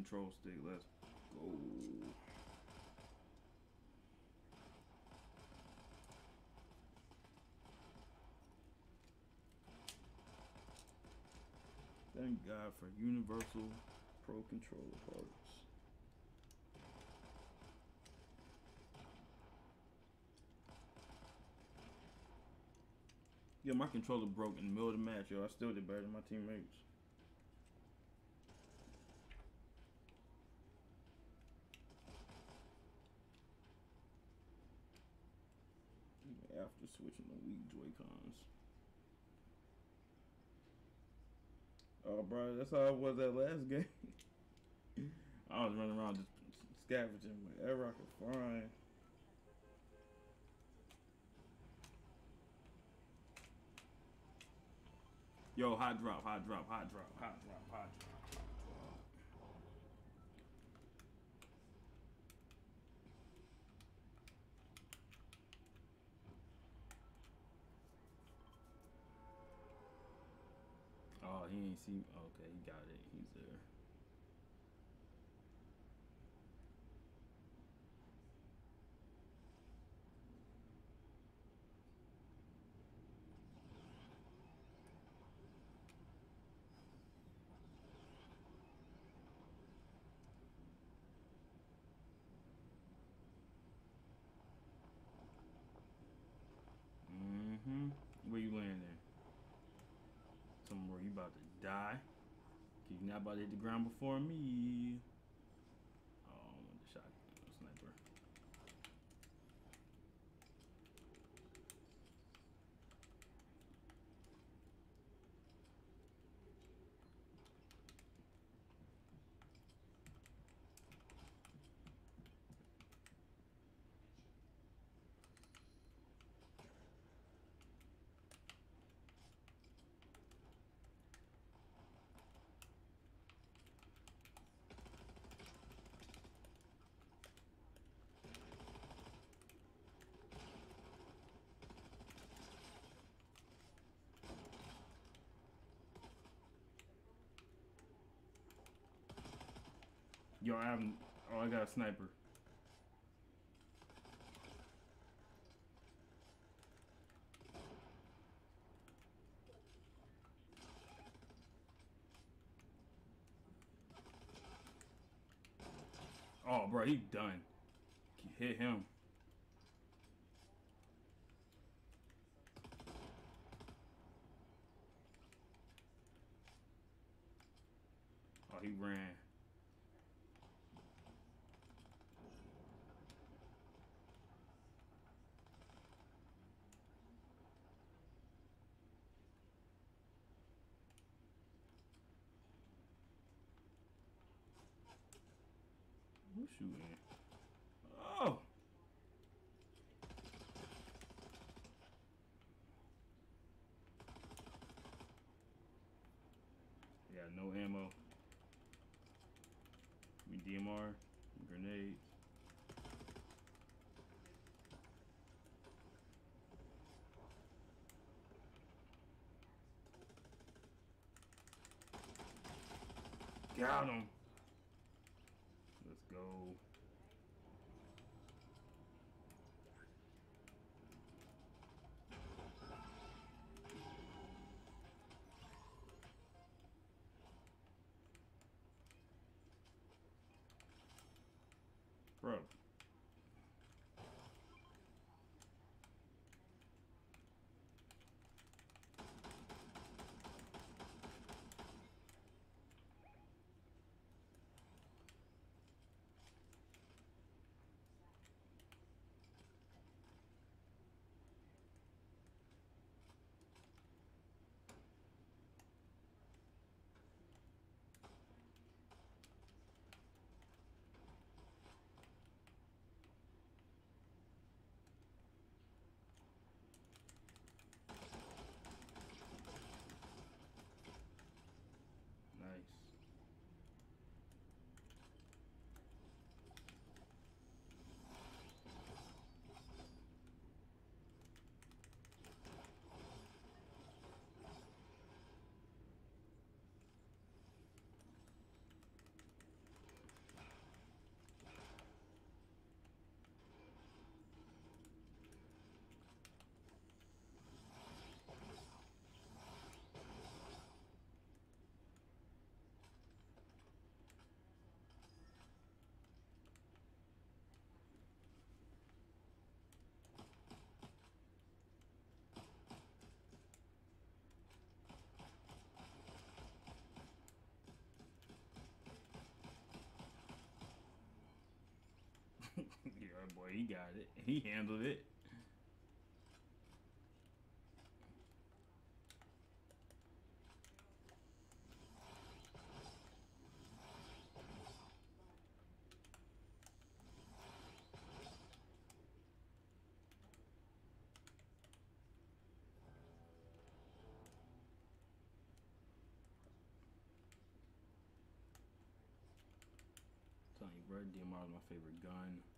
Control stick. Let's go. Thank God for Universal Pro Controller parts. Yeah, my controller broke in the middle of the match, yo. I still did better than my teammates. Even after switching to weak Joy Cons. Oh, bro, that's how I was that last game. I was running around just scavenging whatever I could find. Yo, hot drop, hot drop, hot drop, hot drop, hot drop, Oh, he ain't see. Okay, he got it. He's there. Mm-hmm. Where you landing? Somewhere you about to die. You not about to hit the ground before me. Oh, I want the shot sniper. Yo, I haven't. Oh, I got a sniper. Oh, bro, he done. Hit him. Who's shooting? Oh! Yeah, no ammo. I mean DMR, grenade. Got him. Boy, he got it. He handled it. you, bro, DMR is my favorite gun.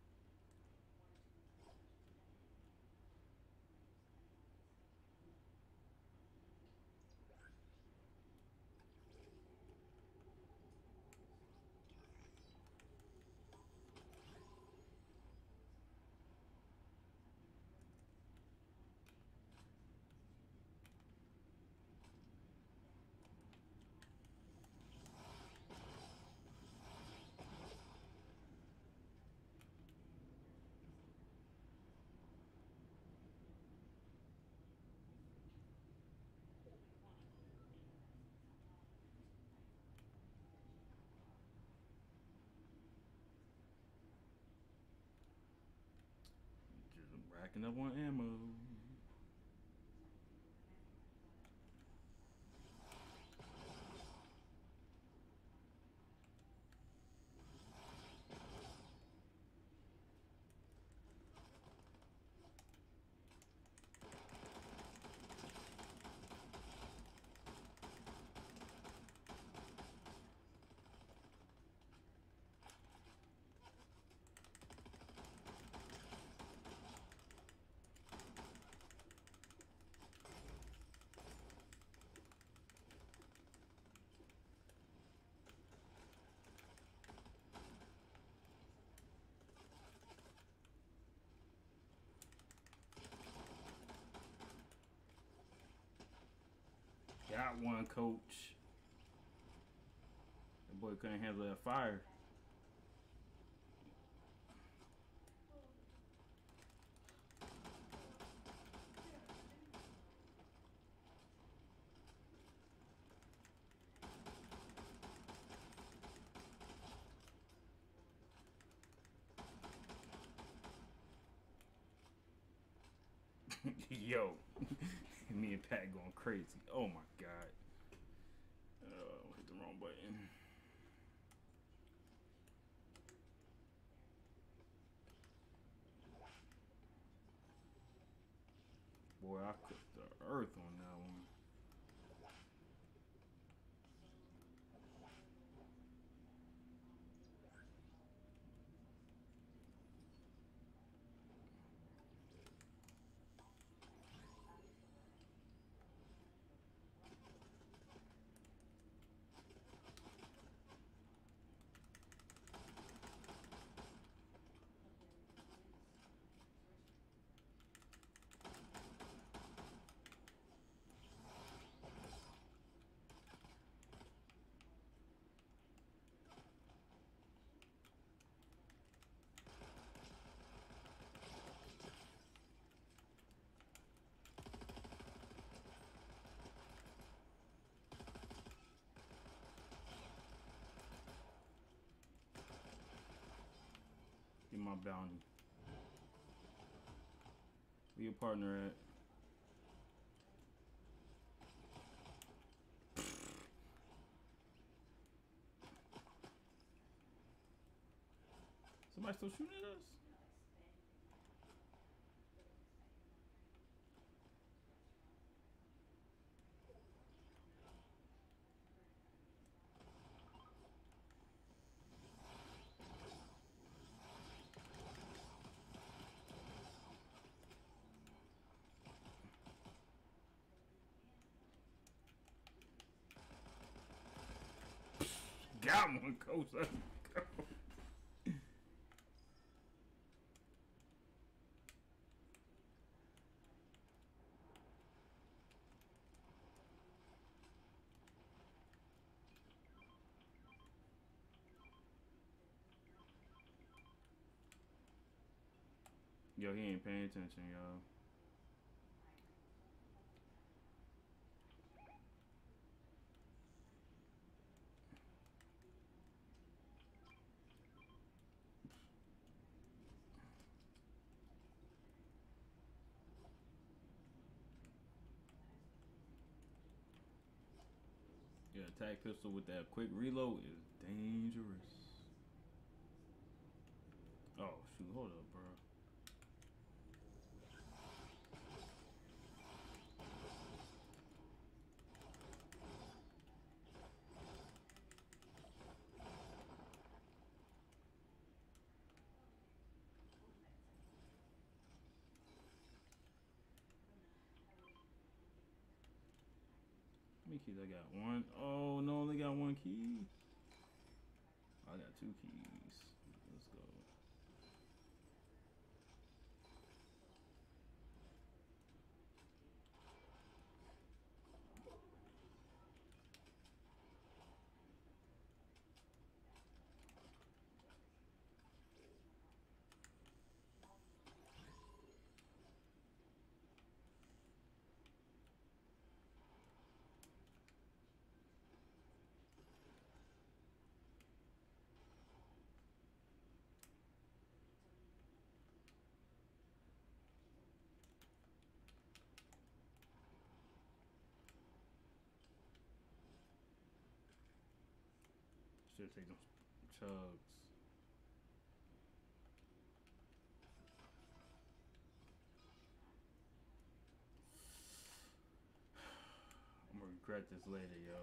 Just racking up on ammo. Got one, coach. That boy couldn't handle that fire. Yo, me and Pat going crazy. Oh my god. Oh, hit the wrong button. Boy, I cooked the earth on that one. my bounty. Where your partner at? Somebody still shooting at us? Got one, coach. Let's go. Yo, he ain't paying attention, yo. Attack pistol with that quick reload is dangerous. Oh shoot, hold up, bro. How many keys I got? One. Oh no, only got one key. I got two keys. Let's go. Should take them chugs. I'm gonna regret this later, yo.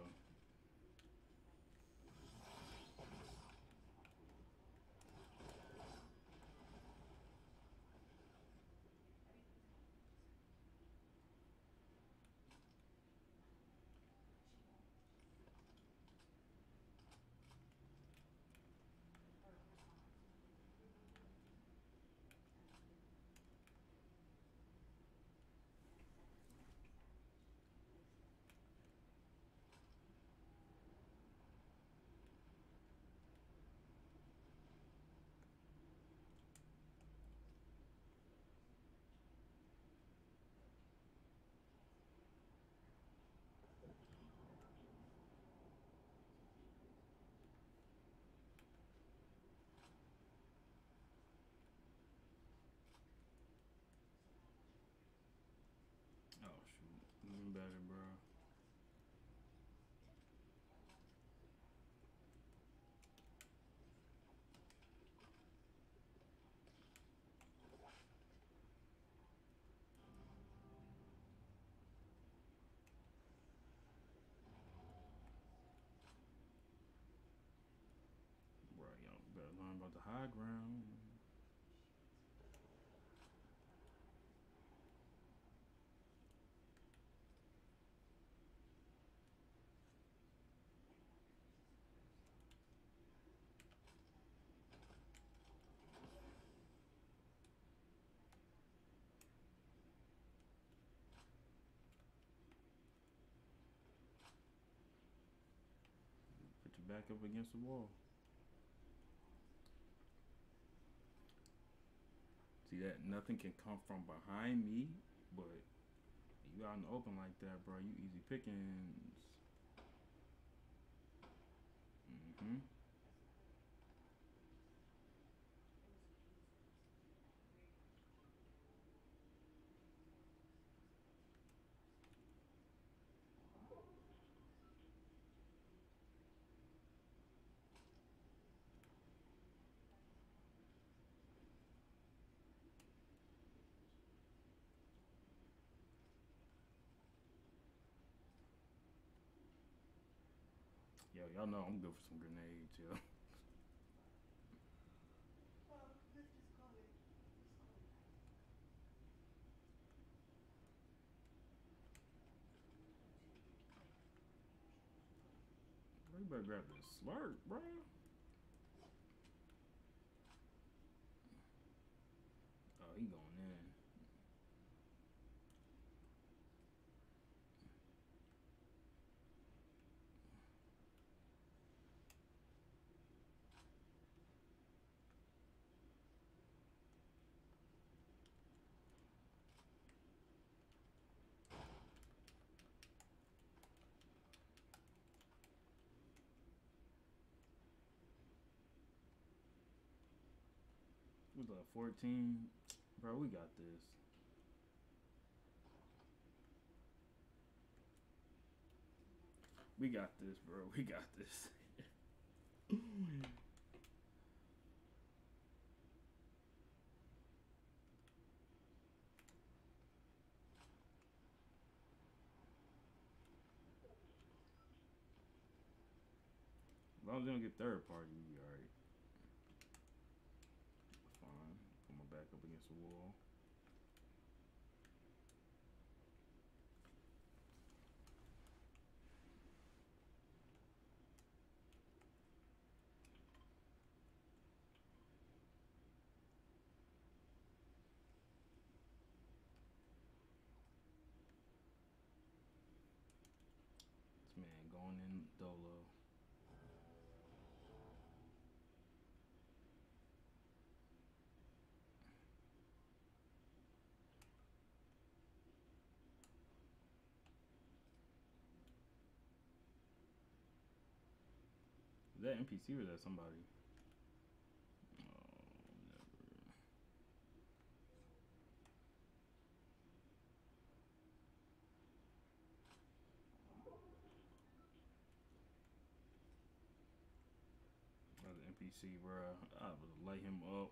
Oh shoot, even better, bro. Bro, y'all better learn about the high ground. Put your back up against the wall. See that nothing can come from behind me, but you out in the open like that, bro. You easy pickings. Mm-hmm. Yo, y'all know I'm good for some grenades, yo. You better grab this slurp, bro. Oh, he going in. What's up, 14? Bro, we got this. We got this, bro. We got this. As long as you don't get third party, you be alright. Fine. Put the wall. Man going in dolo. Is that NPC or that somebody? Oh. That's NPC, bro. I would light him up.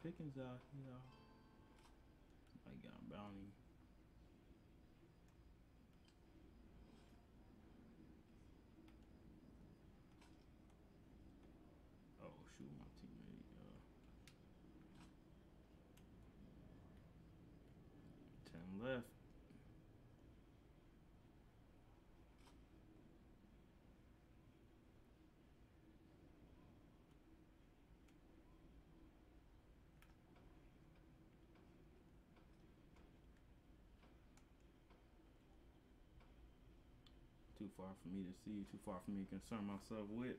Slim Pickens out here. I got a bounty. Oh shoot, my teammate. Uh, Ten left. Too far for me to see, too far for me to concern myself with.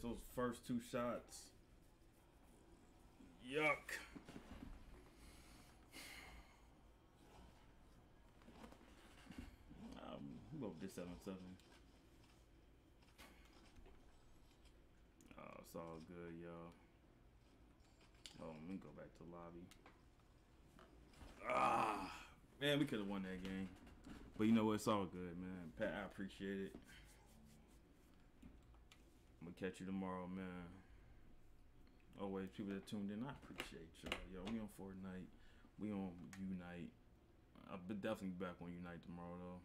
Those first two shots. Yuck. Um, who up this 7 7? Oh, it's all good, y'all. Oh, let me go back to lobby. Ah, man, we could have won that game. But you know what? It's all good, man. Pat, I appreciate it. I'm gonna catch you tomorrow, man. Always people that tuned in, I appreciate y'all. Yo, we on Fortnite. We on Unite. I'll be definitely back on Unite tomorrow though.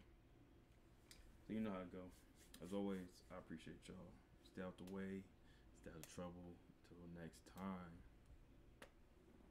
So you know how it go. As always, I appreciate y'all. Stay out the way. Stay out of trouble. Till next time.